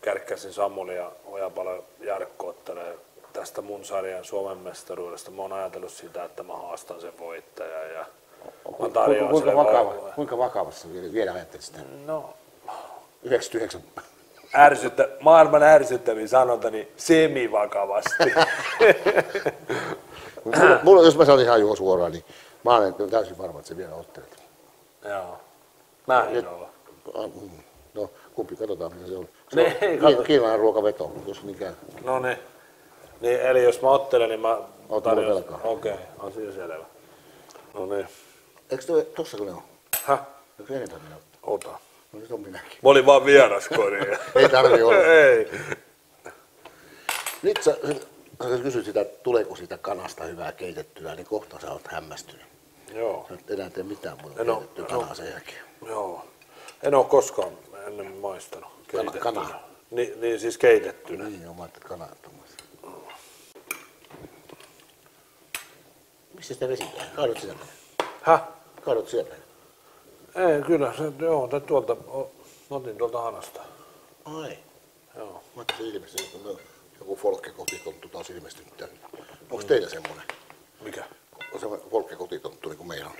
Kärkkäsin Samuli ja Ojapalo Jarkko ottelee tästä mun sarjan Suomen mestaruudesta. Mä oon ajatellut sitä, että mä haastan sen voittajan ja mä
Kuinka,
tarjoan
kuinka,
sille
vakava, kuinka vakavassa vielä, vielä ajattelit sitä?
No,
99.
ärsyttä, maailman ärsyttävin sanonta, niin semivakavasti.
mulla, mulla, jos mä sanon ihan juo suoraan, niin mä olen täysin varma, että se vielä ottelet.
Joo. Näin on.
Ah, mm. No, kumpi, katsotaan mitä se on. Se
Niin,
on
katso.
ki- kiinalainen ruokaveto, jos niin käy.
No niin. niin. Eli jos mä ottelen, niin mä
Oot
tarjoan-
mulle velkaa.
Okei, okay, asia selvä. No niin.
Eikö toi, tossa kun ne on?
Häh?
Eikö enemmän minä
Ota.
No nyt on minäkin.
Mä olin vaan vieraskori.
Ei tarvi olla.
Ei.
Nyt sä, sä kysyt sitä, että tuleeko siitä kanasta hyvää keitettyä, niin kohta sä oot hämmästynyt.
Joo.
Sä et enää tee mitään muuta
En
keitettyä
en oo.
kanaa sen jälkeen.
Joo. En oo koskaan ennen maistanut keitettynä.
kanaa.
Niin, niin siis keitettynä.
Niin, on mä ajattelin, että kanaa tuommoista. Missä sitä vesi? Kaadot sieltä.
Häh?
Kaadot sieltä.
Ei, kyllä. Se, joo, te tuolta, o- otin tuolta hanasta.
Ai.
Joo.
Mä ajattelin ilmeisesti, että no, joku folkkekotitonttu taas ilmestynyt tänne. Onko teillä semmoinen?
Mikä?
On se folkkekotitonttu niin kuin meillä on?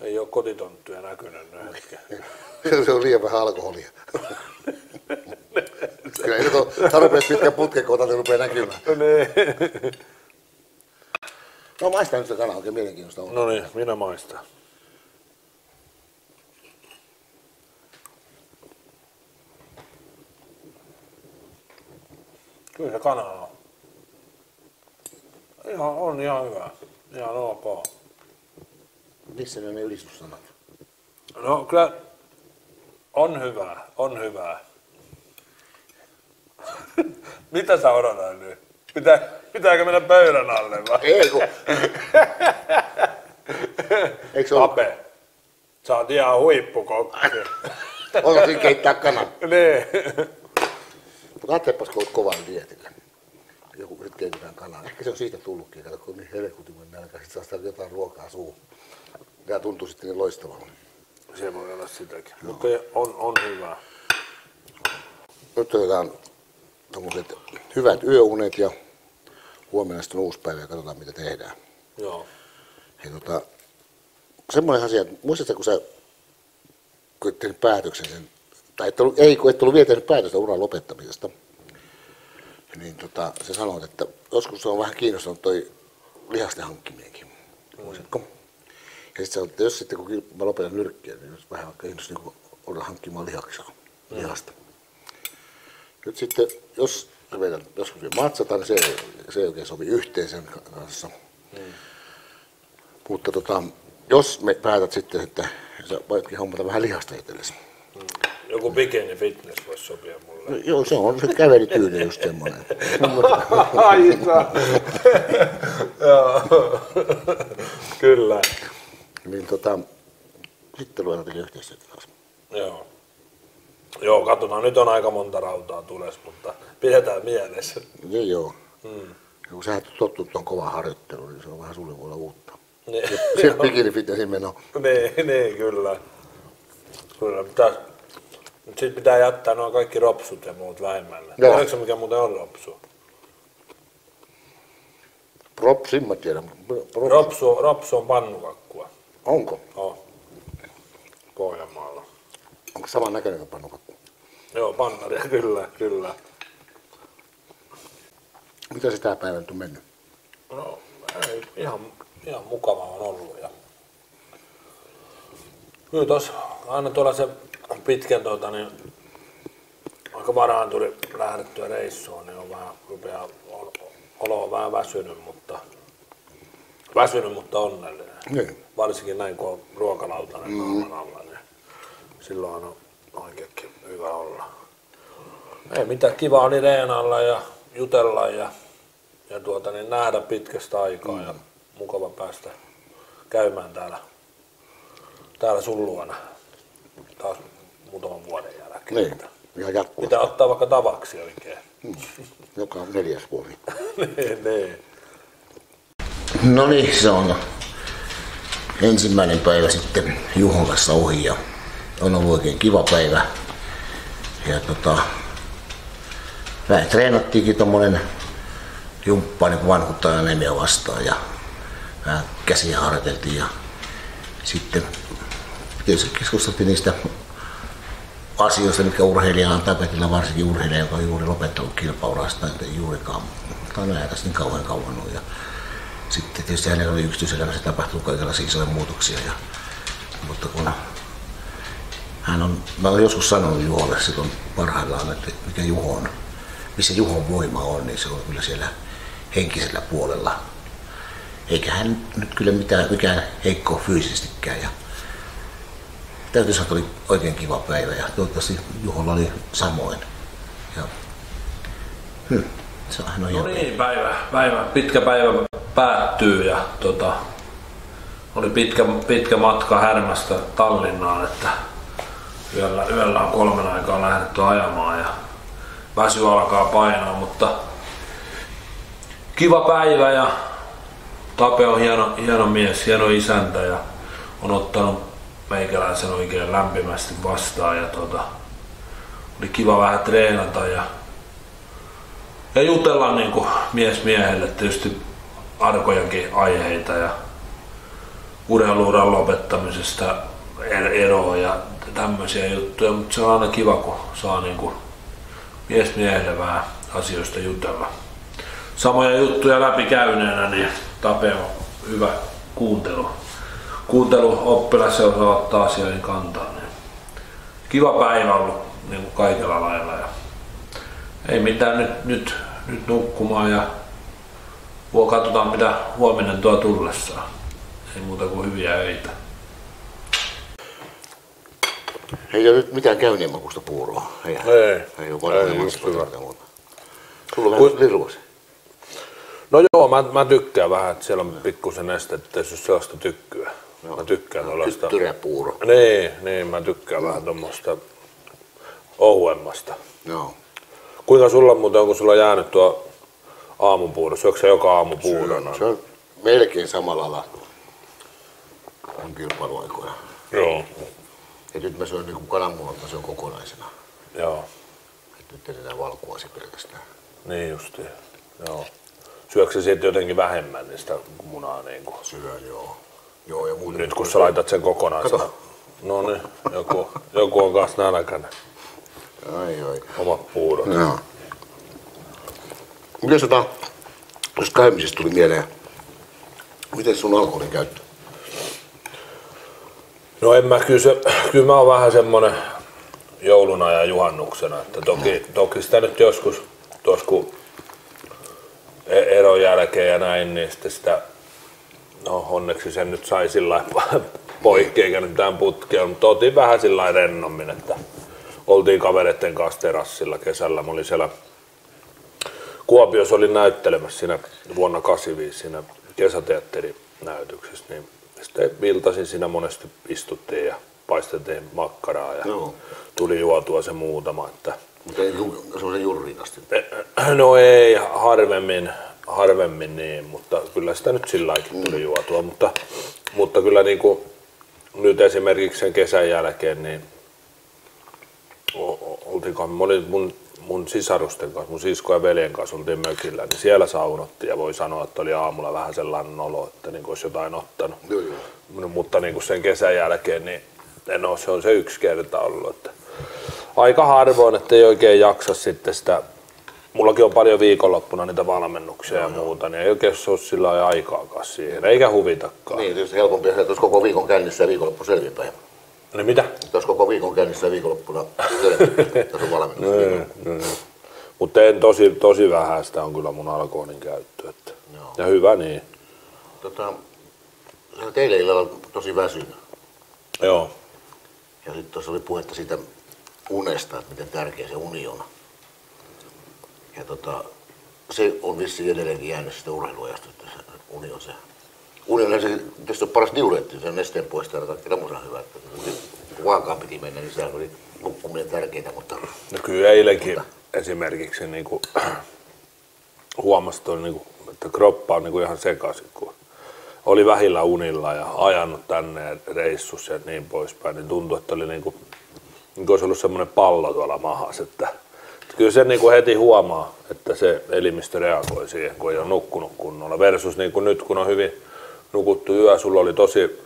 Ei oo kotitonttuja näkynyt nyt hetken.
se on liian vähän alkoholia. Kyllä nyt on tarpeeksi pitkä putke, kun otat, rupeaa näkymään. No maistan nyt sitä kanaa, oikein mielenkiintoista on.
No niin, minä maistan. Kyllä se kana on. Ihan, on ihan hyvä. Ihan ok.
Missä ne on ne ylistyssanat?
No kyllä on hyvä, on hyvä. Mitä sä odotat nyt? Pitää, pitääkö mennä pöydän alle vai?
Ei kun... Eikö se?
Ape, sä oot ihan huippukokki.
Osasin keittää kanan.
niin.
Mutta ajattelepas, kun olet kovan dietillä. Joku nyt keitetään kanaa. Ehkä se on siitä tullutkin, kato, kun niin helkutin nälkä, sit saa jotain ruokaa suuhun. Ja tuntuu sitten niin loistavalta.
Se voi olla sitäkin. Mutta on, on hyvä.
Nyt otetaan tommoset hyvät yöunet ja huomenna sitten on uusi päivä ja katsotaan mitä tehdään.
Joo.
Hei, tota, semmoinen asia, että muistatko kun sä kun päätöksen sen, tai et ollut, ei kun et ollut vielä tehnyt päätöstä uran lopettamisesta, niin tota, sä sanoit, että joskus se on vähän kiinnostanut toi lihasten hankkiminenkin. Muistatko? Ja sitten sanoit, että jos sitten kun mä lopetan nyrkkiä, niin jos vähän vaikka kiinnostaa niin olla hankkimaan lihaksia, lihasta. Nyt sitten, jos sä vedät joskus vielä matsata, niin se, ei- se ei oikein sovi yhteen sen kanssa. Mutta tota, jos me päätät sitten, että sä voitkin hommata vähän lihasta itsellesi.
Joku bikini fitness voisi sopia mulle.
No, joo, se on se kävelytyyli just semmoinen.
Ai Joo. Kyllä.
niin tota, sitten tekemään yhteistyötä taas.
Joo. Joo, katsotaan. Nyt on aika monta rautaa tules, mutta pidetään mielessä.
Niin joo.
Mm.
Kun sä et tottu tuon kova harjoittelu, niin se on vähän sulle voi olla uutta.
Niin,
Se bikini fitnessin meno.
niin, niin, kyllä. Kyllä, pitää, mutta sitten pitää jättää nuo kaikki ropsut ja muut vähemmälle.
Joo.
Tiedätkö mikä muuten on ropsu?
Propsin mä tiedän. Props.
Ropsu, ropsu on pannukakkua.
Onko?
Oh. Pohjanmaalla.
Onko saman näköinen pannukakku?
Joo, pannaria, kyllä, kyllä.
Mitä se tää päivä on mennyt?
No, ei, ihan, ihan mukava on ollut. Ja... Kyllä tos, aina tuolla se pitkän tuota, niin aika varhaan tuli lähdettyä reissuun, niin on vähän, rupeaa, on, olo on vähän väsynyt, mutta väsynyt, mutta onnellinen.
Niin.
Varsinkin näin, kun on ruokalautainen mm. alla, niin silloin on oikeinkin hyvä olla. Ei mitään, kiva oli reenalla ja jutella ja, ja tuota, niin nähdä pitkästä aikaa mm. ja mukava päästä käymään täällä, täällä sun luona taas muutaman vuoden jälkeen.
Niin. Ihan jatkuvasti.
Pitää ottaa vaikka tavaksi oikein.
Joka neljäs vuosi.
niin, niin.
No niin, se on ensimmäinen päivä sitten Juhon kanssa ohi ja on ollut oikein kiva päivä. Ja tota, vähän treenattiinkin tommonen jumppa niin vanhuttajan nemiä vastaan ja vähän käsiä harjoiteltiin ja sitten tietysti keskusteltiin niistä asioista, mitkä urheilija on tapetilla, varsinkin urheilija, joka on juuri lopettanut kilpaurasta, ei juurikaan, tai näin tässä niin kauan kauan. Ja sitten tietysti hänellä oli yksityiselämässä tapahtunut kaikenlaisia isoja muutoksia. Ja, mutta kun hän on, mä olen joskus sanonut Juholle silloin parhaillaan, että mikä Juho on, missä Juhon voima on, niin se on kyllä siellä henkisellä puolella. Eikä hän nyt kyllä mitään, mikään heikko fyysisestikään. Ja täytyy sanoa, että oli oikein kiva päivä ja toivottavasti Juholla oli samoin. Ja, hmm, se on,
No
hieno.
niin, päivä, päivä, pitkä päivä päättyy ja tota, oli pitkä, pitkä matka Härmästä Tallinnaan, että yöllä, yöllä on kolmen aikaa lähdetty ajamaan ja väsy alkaa painaa, mutta kiva päivä ja Tape on hieno, hieno mies, hieno isäntä ja on ottanut meikäläisen oikein lämpimästi vastaan ja tota, oli kiva vähän treenata ja ja jutella niin kuin mies miehelle tietysti arkojakin aiheita ja urheiluuran lopettamisesta er- eroa ja tämmöisiä juttuja, mutta se on aina kiva, kun saa niin kuin mies miehelle vähän asioista jutella. Samoja juttuja läpikäyneenä, niin Tape on hyvä kuuntelu. Kuuntelu oppilas ja osaa ottaa asioihin kantaa. Niin kiva päivä ollut niin kuin kaikella lailla. Ja ei mitään nyt, nyt, nyt nukkumaan ja huo- katsotaan mitä huominen tuo tullessaan. Ei muuta kuin hyviä öitä.
Ei ole nyt mitään käynnien makusta puuroa. Ei,
Ei.
ei ole vanhoja
Ei, just
makusta
hyvä.
mitään muuta. Sulla on vähän lirvasi.
No joo, mä, mä tykkään vähän, että siellä on pikkusen nestettä, jos sellaista tykkyä. Mä tykkään tuollaista.
Tyräpuuro.
Niin, niin, mä tykkään vähän tuommoista ohuemmasta.
Joo.
Kuinka sulla muuten, onko sulla jäänyt tuo aamupuuro? Syöksä se joka aamu puurona?
Se on melkein samalla lailla on kilpailuaikoina.
Joo.
Ja nyt mä syön niin kananmunan, mä syön kokonaisena.
Joo,
Et nyt ei enää valkuaisi pelkästään.
niin justiin. Joo. Syöksä siitä jotenkin vähemmän niistä munaa niin kuin.
Syön, joo. Joo, ja muuten.
Nyt kun sä laitat sen kokonaisena.
Kato.
No niin, joku, joku on kanssa nälkäinen.
Ai, ai.
Omat puurot.
Joo. Miten tota, jos käymisestä tuli mieleen, miten sun alkoholin käyttö?
No en mä kyllä, se, kyllä mä oon vähän semmonen jouluna ja juhannuksena, että toki, toki sitä nyt joskus tuossa kun e- eron jälkeen ja näin, niin sitten sitä, no onneksi sen nyt sai sillä poikki eikä nyt mitään putkea, mutta otin vähän sillä rennommin, että oltiin kavereiden kanssa terassilla kesällä, mä olin siellä Kuopiossa olin näyttelemässä siinä vuonna 85 siinä kesäteatterinäytöksessä, niin sitten iltaisin siinä monesti istuttiin ja paistettiin makkaraa ja
Joo.
tuli juotua se muutama. Että,
Mutta ei semmoisen jurriin asti.
no ei, harvemmin, harvemmin niin, mutta kyllä sitä nyt sillä laillakin tuli juotua. Mutta, mutta kyllä niin kuin nyt esimerkiksi sen kesän jälkeen, niin oltiinkohan, mä olin mun, mun sisarusten kanssa, mun sisko ja veljen kanssa oltiin mökillä, niin siellä saunottiin ja voi sanoa, että oli aamulla vähän sellainen olo, että niin olisi jotain ottanut.
Joo, joo.
No, mutta niin kuin sen kesän jälkeen, niin en ole, se on se yksi kerta ollut. Että aika harvoin, että ei oikein jaksa sitten sitä. Mullakin on paljon viikonloppuna niitä valmennuksia ja muuta, niin ei oikein ole sillä lailla aikaakaan siihen, eikä huvitakaan.
Niin, tietysti helpompi, että olisi koko viikon käynnissä ja viikonloppu selvinpäin.
Niin mitä?
Olisi koko viikon käynnissä ja viikonloppuna. Tässä on valmennus.
Mutta en tosi, tosi vähän sitä on kyllä mun alkoholin käyttö. Että.
Joo.
Ja hyvä niin.
Tota, eilen illalla tosi väsynyt.
Joo.
Ja sitten tuossa oli puhetta siitä unesta, että miten tärkeä se uni on. Ja tota, se on vissiin edelleenkin jäänyt sitä urheiluajasta, että se uni on se. Uni on se, tietysti on paras diureetti, se on nesteen poistaja ja kaikki tämmöisen hyvä. Että kun vaakaan piti mennä, niin sehän oli nukkuminen tärkeintä, mutta
No kyllä eilenkin esimerkiksi niin kuin, huomasi, tuon, niin kuin, että kroppa on niin kuin ihan sekaisin, kun oli vähillä unilla ja ajanut tänne ja reissussa ja niin poispäin, niin tuntui, että oli niin kuin, niin kuin olisi ollut semmoinen pallo tuolla mahassa, että kyllä se niin kuin heti huomaa, että se elimistö reagoi siihen, kun ei ole nukkunut kunnolla, versus niin kuin nyt, kun on hyvin nukuttu yö, sulla oli tosi,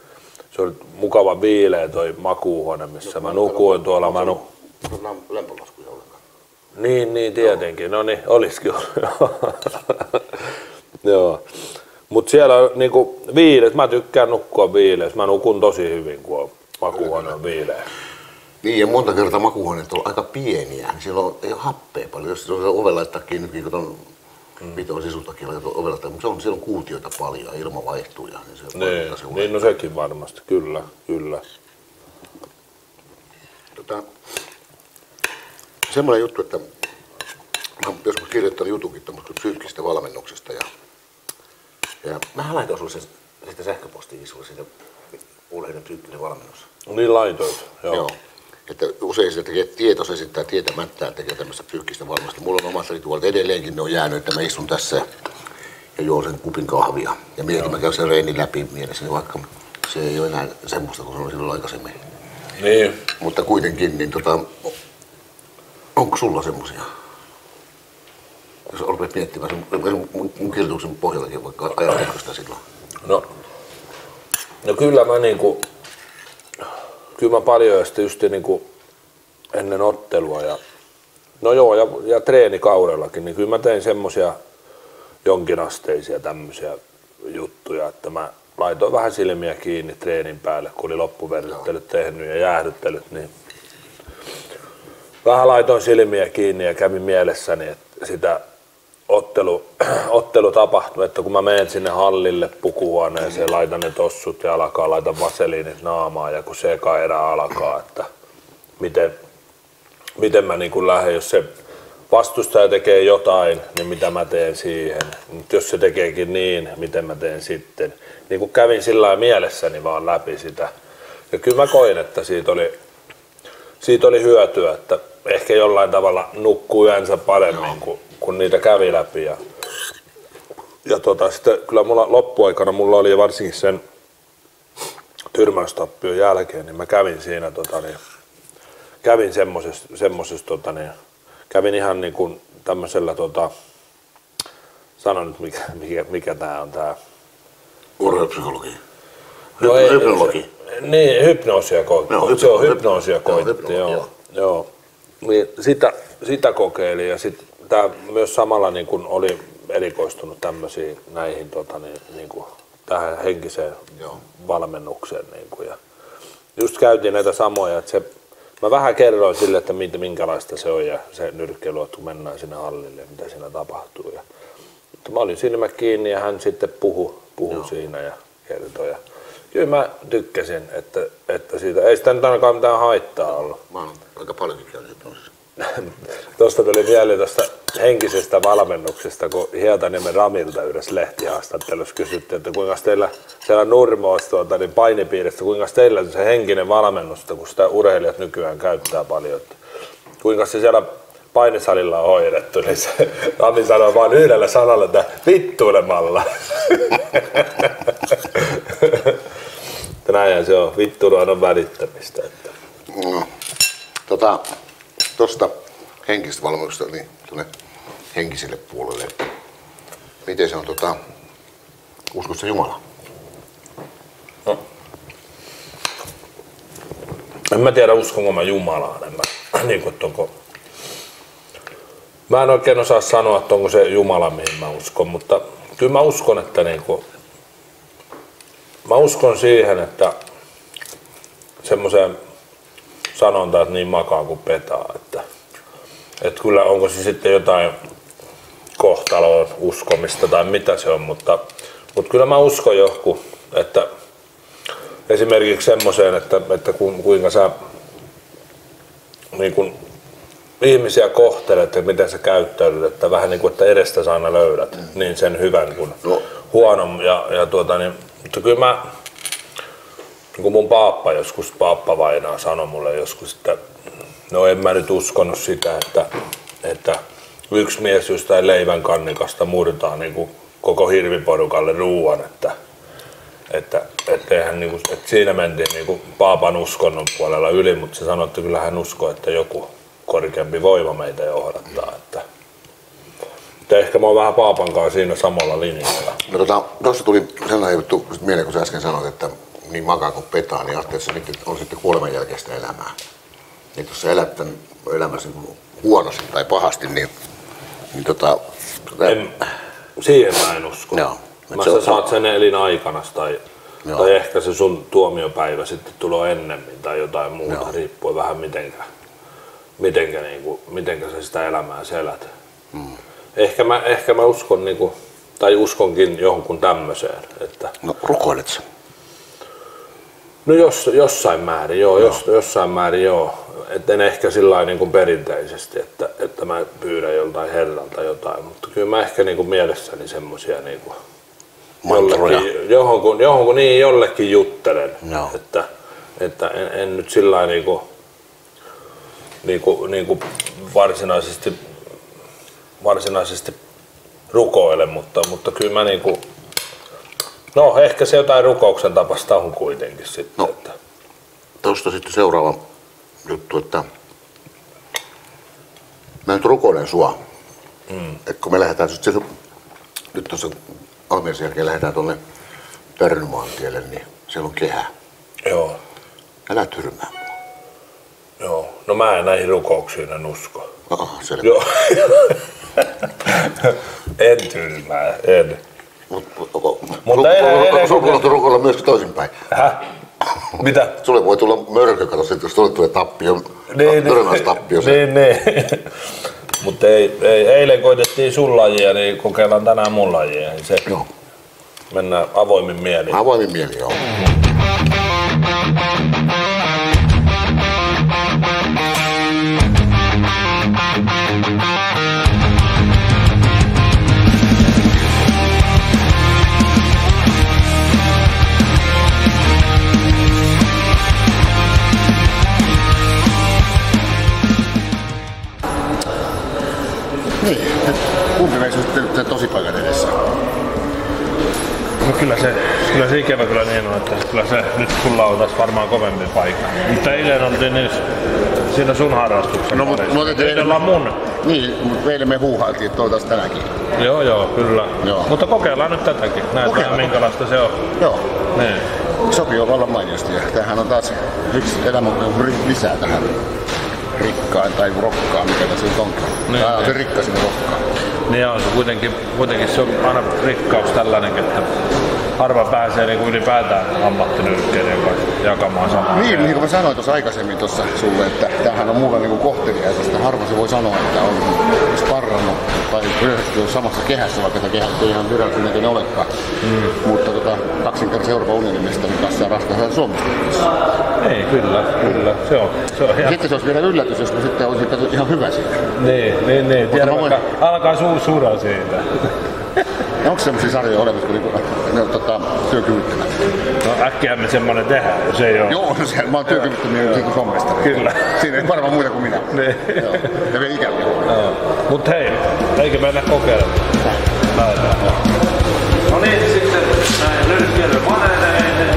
se oli mukava viileä toi makuuhuone, missä mä nukuin tuolla, mä nu,
ollenkaan.
niin, niin tietenkin. No niin, olisikin. Joo. Mutta siellä on niinku viileys. Mä tykkään nukkua viileys. Mä nukun tosi hyvin, kun on makuuhuone on viileä.
Niin, ja monta kertaa makuuhuoneet on aika pieniä. niin Siellä on, ei ole happea paljon. Jos se on oven laittaa kiinni, niin kun on mm. pito sisultakin laittaa oven laittaa, mutta se on, siellä on kuutioita paljon ilma vaihtuu. Ja, niin se
Niin,
se
niin, no sekin varmasti. Kyllä, kyllä.
Tota, semmoinen juttu, että mä oon joskus kirjoittanut jutunkin tämmöisestä psyykkistä valmennuksesta ja, ja mä laitoin sulle sen, sitä sähköpostia sulle siitä urheilun psyykkinen valmennus.
Niin laitoit. Joo.
Joo. Että usein se tekee tietoisesti tai tietämättään tekee tämmöistä psyykkistä valmennusta. Mulla on omassa rituaalit edelleenkin, ne on jäänyt, että mä istun tässä ja, juon sen kupin kahvia. Ja mietin, mä käyn sen reinin läpi mielessäni, vaikka se ei ole enää semmoista kuin se oli silloin aikaisemmin.
Niin.
Mutta kuitenkin, niin tota, onko sulla semmoisia? Jos rupeat miettimään sen, mun, mun, kirjoituksen pohjallakin, vaikka ajatteliko sitä silloin.
No, no kyllä mä niinku, kyllä mä paljon ja sitten just niinku ennen ottelua ja no joo ja, ja treenikaudellakin, niin kyllä mä tein semmosia jonkinasteisia tämmöisiä juttuja, että mä laitoin vähän silmiä kiinni treenin päälle, kun oli loppuverryttelyt tehnyt ja jäähdyttelyt, niin vähän laitoin silmiä kiinni ja kävin mielessäni, että sitä ottelu, ottelu tapahtui, että kun mä menen sinne hallille pukuhuoneeseen, laitan ne tossut ja alkaa, laitan vaseliinit naamaan ja kun se eka erä alkaa, että miten, miten mä niin lähden, jos se vastustaja tekee jotain, niin mitä mä teen siihen. Mutta jos se tekeekin niin, miten mä teen sitten. Niin kuin kävin sillä mielessäni vaan läpi sitä. Ja kyllä mä koin, että siitä oli, siitä oli hyötyä, että ehkä jollain tavalla nukkuu yönsä paremmin, kun, kun niitä kävi läpi. Ja, ja tota, sitten kyllä mulla loppuaikana mulla oli varsinkin sen tyrmäystappion jälkeen, niin mä kävin siinä tota, niin, kävin semmosessa, semmosessa tota, niin, kävin ihan niin kuin tämmöisellä tota, sano nyt mikä, mikä, mikä tää on tää.
Urheilupsykologi.
No ei-
Hypnologi.
se- Niin, hypnoosia koitti.
Joo,
se on
hypno-
hypnoosia koitti,
hypnologi,
joo.
joo.
joo. Niin sitä, sitä kokeili ja sitten tämä myös samalla niin kun oli erikoistunut tämmöisiin näihin tota, niin, niin kuin, tähän henkiseen
Joo.
valmennukseen. Niin kuin, ja just käytiin näitä samoja, että se, mä vähän kerroin sille, että mit- minkälaista se on ja se nyrkkeily, että kun mennään sinne hallille, mitä siinä tapahtuu. Ja, mutta mä olin silmät kiinni ja hän sitten puhu, puhu siinä ja kertoi. Ja, kyllä mä tykkäsin, että, että siitä ei sitä nyt ainakaan mitään haittaa ollut.
Mä oon aika paljonkin käynyt hypnoosissa.
Tuosta tuli mieleen tuosta henkisestä valmennuksesta, kun Hietaniemen Ramilta yhdessä lehtihaastattelussa kysyttiin, että kuinka teillä siellä Nurmoossa tuota, niin painipiirissä, kuinka teillä se henkinen valmennus, kun sitä urheilijat nykyään käyttää paljon, että kuinka se siellä painisalilla on hoidettu, niin se Ami sanoi vain yhdellä sanalla, että vittuilemalla. Että Näinhän se on, vittuilu on välittämistä. Että.
No, tota, tosta henkisestä valmennuksesta niin tuonne henkiselle puolelle. Miten se on tota, uskossa Jumala?
En mä tiedä uskonko mä Jumalaan, en mä, niin kuin, onko, mä en oikein osaa sanoa, että onko se Jumala, mihin mä uskon, mutta kyllä mä uskon, että niin kuin, mä uskon siihen, että semmoiseen sanontaan, että niin makaa kuin petaa, että, että kyllä onko se sitten jotain kohtaloon uskomista tai mitä se on, mutta, mutta kyllä mä uskon johku, että esimerkiksi semmoiseen, että, että ku- kuinka sä niin kun, ihmisiä kohtelet, että miten sä käyttäydyt, että vähän niin kuin, että edestä sä aina löydät, niin sen hyvän kuin
No.
huonon. Ja, ja tuota, niin, mutta kyllä mä, niin kuin mun paappa joskus, paappa Vainaa sanoi mulle joskus, että no en mä nyt uskonut sitä, että, että yksi mies jostain leivän kannikasta murtaa niin kuin koko hirviporukalle ruuan, että, että, että, eihän niinku, että siinä mentiin niinku Paapan uskonnon puolella yli, mutta se sanoi, että kyllä hän uskoo, että joku korkeampi voima meitä johdattaa. Että, että ehkä mä oon vähän Paapan kanssa siinä samalla linjalla.
No tota, tuossa tuli sellainen juttu mieleen, kun sä äsken sanoit, että niin makaa kuin petaa, niin että se nyt on sitten kuoleman jälkeistä elämää. Niin jos sä elät tämän elämäsi huonosti tai pahasti, niin, niin tota, tota
En, siihen mä en usko.
Joo.
Mä
Se
sä
on-
saat sen elinaikana tai,
Joo.
tai ehkä se sun tuomiopäivä sitten tulee ennemmin tai jotain muuta,
Joo.
riippuen vähän mitenkä, mitenkä, niinku, mitenkä sä sitä elämää selät.
Mm.
Ehkä, mä, ehkä mä uskon, niinku, tai uskonkin johonkin tämmöiseen, että
no rukoilet sä?
no jos, jossain määrin joo, jos, jossain määrin joo. Et en ehkä sillä niin kuin perinteisesti, että, että mä pyydän joltain herralta jotain, mutta kyllä mä ehkä niin kuin mielessäni semmoisia niin kuin jollekin, johonkin, johonkin niin jollekin juttelen,
Joo.
että, että en, en nyt sillä niin kuin, niin kuin, niin kuin varsinaisesti, varsinaisesti rukoile, mutta, mutta kyllä mä niin kuin, no ehkä se jotain rukouksen tapasta on kuitenkin sitten.
No.
Että,
Tuosta sitten seuraava juttu, että mä nyt rukoilen sua. Mm. Että kun me lähdetään sitten, nyt tuossa Almiersin jälkeen lähdetään tuonne Pärnymaantielle, niin siellä on kehä.
joo,
Älä tyrmää mua.
joo. No mä en näihin rukouksiin en usko.
Aha, selvä.
Joo. en tyrmää, en.
Mut, mut,
Mutta
Sulla
kokeilin-
voi rukoilla myöskin toisinpäin.
Häh? Mitä?
Sulle voi tulla mörkö, kato, sit, jos sulle tulee tappio, niin, törmäystappio. se-
niin, niin. Mutta ei, ei, eilen koitettiin sun lajia, niin kokeillaan tänään mun lajia. Niin se
Joo,
mennään avoimin mielin.
avoimin mieli, joo. Niin,
kyllä se, kyllä se ikävä kyllä niin on, että kyllä se nyt sulla on taas varmaan kovempi paikka. Mutta eilen oltiin niin siinä sun harrastuksessa.
No, mut- mut
Nyt ollaan mun.
Niin, mutta eilen me huuhailtiin, että toivottavasti tänäänkin.
Joo, joo, kyllä.
Joo.
Mutta kokeillaan nyt tätäkin. Näetään
Kokeillaan.
minkälaista se on.
Joo,
Niin.
sopii vallan mainiosti. Ja tämähän on taas yksi elämä ri- lisää tähän rikkaan tai rokkaan, mikä tässä nyt onkin.
Niin,
Tämä on se
niin.
rikkasin rokkaa.
Niin on se kuitenkin, kuitenkin se on aina rikkaus tällainen, että harva pääsee niin kuin ylipäätään ammattinyrkkeiden kanssa jakamaan samaa.
Niin, niin kuin mä sanoin tuossa aikaisemmin tuossa sulle, että tämähän on mulle niinku kohteliaisuutta. Harva se voi sanoa, että on sparrannut tai on samassa kehässä, vaikka tämä kehä ei ihan virallisen näköinen olekaan. Mm. Mutta tota, kaksinkertaisen Euroopan unionin mestarin kanssa ja raskaassa Suomesta.
Ei, kyllä, kyllä. Se on, se on ihan...
Sitten se olisi vielä yllätys, jos mä sitten olisin ihan hyvä siinä.
Niin, niin, niin. Tiedä,
mä voin-
alkaa suu sura siitä.
Onko semmoisia sarjoja olemassa, kun niinku, ne on tota, työkyvyttömät?
No äkkiä me semmonen tehdään, jos ei oo.
Joo, no siellä, mä oon työkyvyttömiä siitä Suomesta.
Kyllä.
Siinä ei varmaan muita kuin minä.
Niin.
Joo. Ja vielä ikäviä.
Joo. Mut hei, eikö mennä kokeilemaan? Lähdetään. No niin, sitten näin nyrkkeily manenee, ne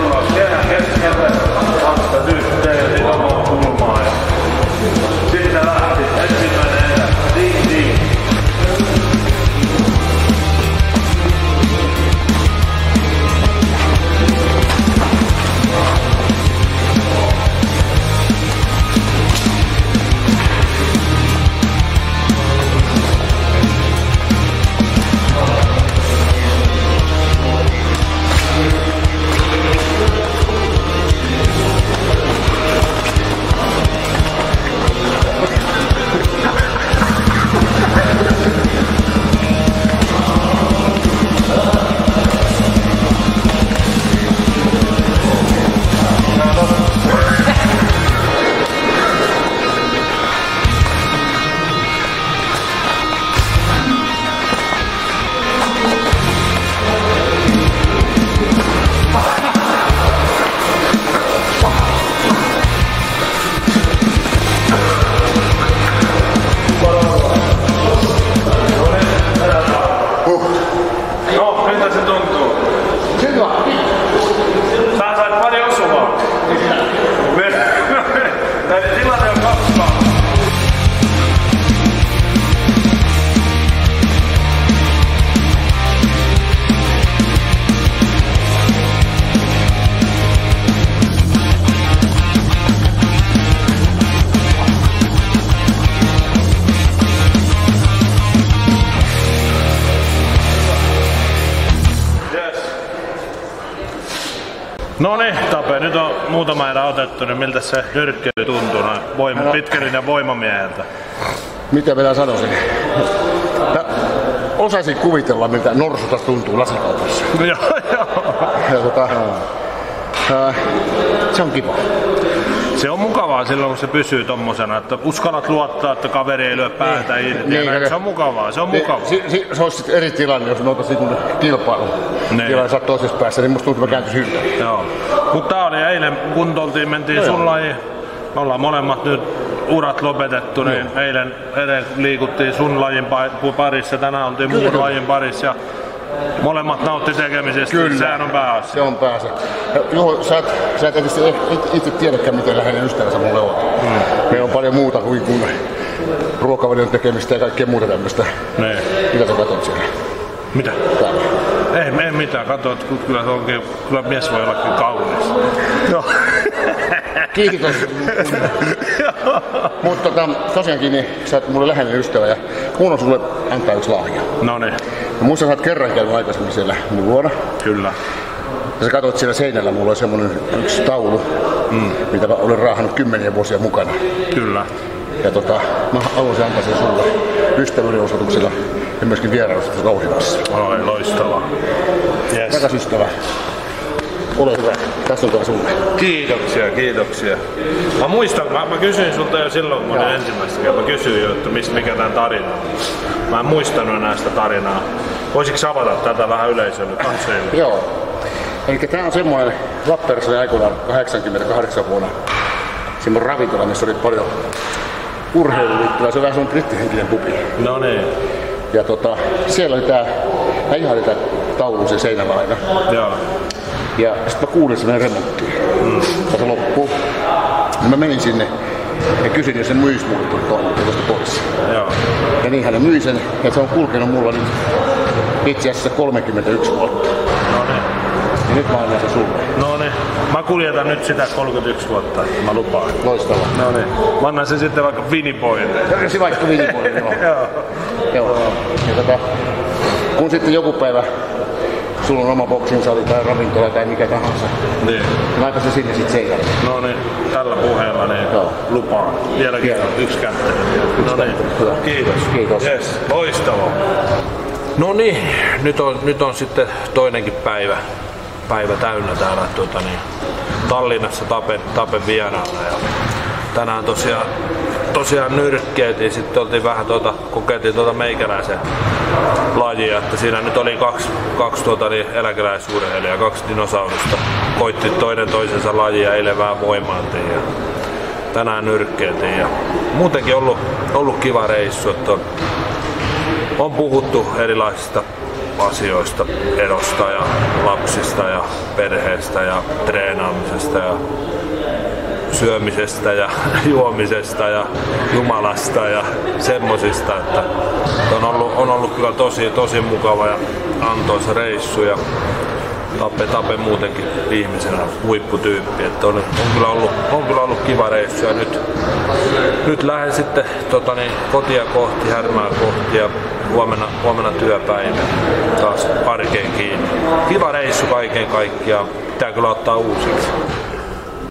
otettu, niin miltä se nyrkkeily tuntuu noin voima, pitkälinen voimamieheltä?
Mitä minä sanoisin? Mä osaisin kuvitella, miltä norsutas tuntuu lasikaupassa.
Joo, joo.
Ja tota, se on kiva.
Se on mukavaa silloin, kun se pysyy tommosena, että uskallat luottaa, että kaveri ei lyö päätä irti.
Niin,
Niin,
niin.
se on mukavaa, se on
Niin,
mukavaa.
Si, si, se olisi eri tilanne, jos me oltaisiin niin kilpailu.
Niin.
Tilanne oot toisessa päässä, niin musta tuntuu, että mä kääntyisin.
Joo. Mutta tää oli eilen, kun oltiin, mentiin
No
sun lajiin. Me ollaan molemmat nyt urat lopetettu, niin eilen, eilen liikuttiin sun lajin pa- parissa, tänään oltiin muun lajin parissa. Ja molemmat nautti tekemisestä,
Kyllä.
sehän on pääasia.
Se on pääse. Ja Juho, sä et, sä et et, itse tiedäkään, miten läheinen ystävä sä mulle on. Mm. Meillä on paljon muuta kuin, kuin ruokavalion tekemistä ja kaikkea muuta tämmöistä.
Niin.
Mitä sä katsot siellä?
Mitä?
Täällä.
Ei, ei mitään, katso, että kyllä, se onkin, kyllä mies voi ollakin kaunis. Joo.
Kiitos. Mutta tota, tosiaankin niin, sä oot mulle läheinen ystävä ja mun on sulle antaa yksi lahja.
No niin,
Ja muistan, sä oot kerran käynyt aikaisemmin siellä mun luona.
kyllä.
Ja sä katsoit siellä seinällä, mulla on semmonen yksi taulu, mm. mitä mä olen raahannut kymmeniä vuosia mukana.
Kyllä.
Ja tota, mä haluaisin antaa sen sulle ystävyyden osoituksella ja myöskin vierailusta ohjelmassa.
Oi, loistavaa. Yes.
Rakas ystävä, ole hyvä. Tässä on sulle.
Kiitoksia, kiitoksia. Mä muistan, mä, mä kysyin sulta jo silloin, kun olin ensimmäistä kertaa. Mä kysyin jo, että mistä, mikä tämän tarina on. Mä en muistanut enää sitä tarinaa. Voisitko avata tätä vähän yleisölle, katsojille?
Joo. Eli tää on semmoinen, Lappeenrannassa oli aikoinaan 88 vuonna semmoinen ravintola, missä oli paljon urheiluun liittyvää. Se on vähän semmoinen brittihenkinen pubi.
No niin,
Ja tota, siellä oli tää, mä ihailin tää taulu sen seinällä aina.
joo.
Ja sitten mä kuulin, että se menee remonttiin. Mm. Ja se loppuu. Niin mä menin sinne ja kysyin, jos se myisi mulle tuon toiminta tuosta pois.
Joo.
Ja niin hän myi sen, ja se on kulkenut mulla nyt itse asiassa 31 vuotta.
No niin.
Ja nyt mä annan sen sulle.
No niin. Mä kuljetan nyt sitä 31 vuotta, mä lupaan.
Loistavaa.
No niin. Mä annan sen sitten vaikka Viniboille.
Ja se vaikka vinipuoli, joo.
Joo.
joo. Ja tota, kun sitten joku päivä sulla on oma boksinsali tai ravintola tai mikä tahansa,
Niin.
laita se sinne sitten seinälle.
No niin, tällä puheella niin
Joo.
lupaan. Vieläkin
Hienoa.
yksi kättely. No niin,
Hyvä.
kiitos.
Kiitos.
Yes, loistavaa.
No niin, nyt on, nyt on sitten toinenkin päivä, päivä täynnä täällä tuota, niin, Tallinnassa Tapen, Tapen vieraana. Ja tänään tosiaan
tosiaan nyrkkeytiin, sitten oltiin vähän tuota, kokeiltiin tuota meikäläisen lajia, että siinä nyt oli kaksi, kaksi tuota, niin eläkeläisurheilijaa, kaksi dinosaurusta. Koitti toinen toisensa lajia, eilen vähän voimaantiin ja tänään nyrkkeiltiin. Ja muutenkin ollut, ollut kiva reissu, että on, on puhuttu erilaisista asioista, erosta ja lapsista ja perheestä ja treenaamisesta ja syömisestä ja juomisesta ja Jumalasta ja semmosista, että on ollut, on ollut kyllä tosi, tosi mukava ja antoisa reissu ja Tappe, Tappe muutenkin ihmisenä huipputyyppi, että on, on, kyllä ollut, on kyllä ollut kiva reissu ja nyt, nyt lähden sitten tota niin, kotia kohti, Härmää kohti ja huomenna, huomenna työpäivä taas arkeen kiinni. Kiva reissu kaiken kaikkiaan, pitää kyllä ottaa uusiksi.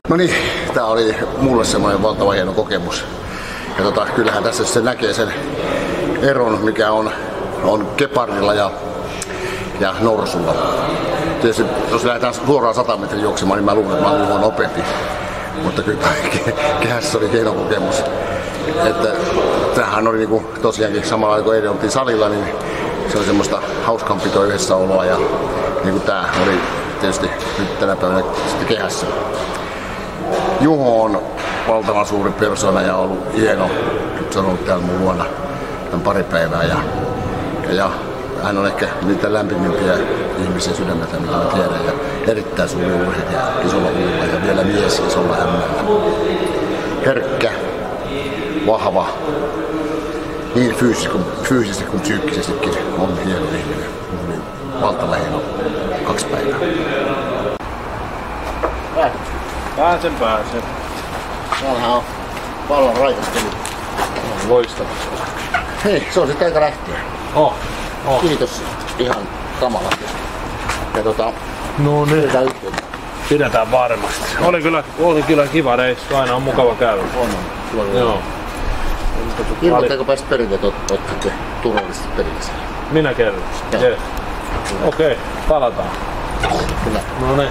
No niin, tää oli mulle semmoinen valtava hieno kokemus. Ja tota, kyllähän tässä se näkee sen eron, mikä on, on Gepardilla ja, ja Norsulla. Tietysti jos lähdetään suoraan 100 metrin juoksemaan, niin mä luulen, että mä olen nopeampi. Mutta kyllä kehässä oli hieno kokemus. Että tämähän oli niinku tosiaankin samalla kun eilen oltiin salilla, niin se oli semmoista hauskanpitoa yhdessä oloa ja niin kuin tää oli tietysti nyt tänä päivänä sitten kehässä. Juho on valtavan suuri persona ja ollut hieno. Se on ollut täällä mun luona tämän pari päivää. Ja, ja, ja hän on ehkä niitä lämpimimpiä ihmisiä sydämeltä, mitä mä tiedän. Ja erittäin suuri urheilija isolla uulla ja vielä mies isolla hämmällä. Herkkä, vahva, niin fyysisesti kuin, fyysisesti kuin psyykkisestikin on hieno ihminen. Valtava hieno kaksi päivää.
Pääsen pääsen.
Täällähän on pallon raikastelu.
Loistavaa.
Hei, se on sitten aika lähteä.
Oh. Oh.
Kiitos ihan kamalasti. Ja tota,
No niin.
pidetään yhteyttä.
Pidetään varmasti. Oli kyllä, oli kyllä kiva reissu, aina on mukava käydä.
On, on. Kyllä, kyllä.
Joo.
Ilmoittaako päästä perille, että otatte turvallisesti perille?
Minä kerron. Okei, okay, palataan.
Kyllä.
No niin.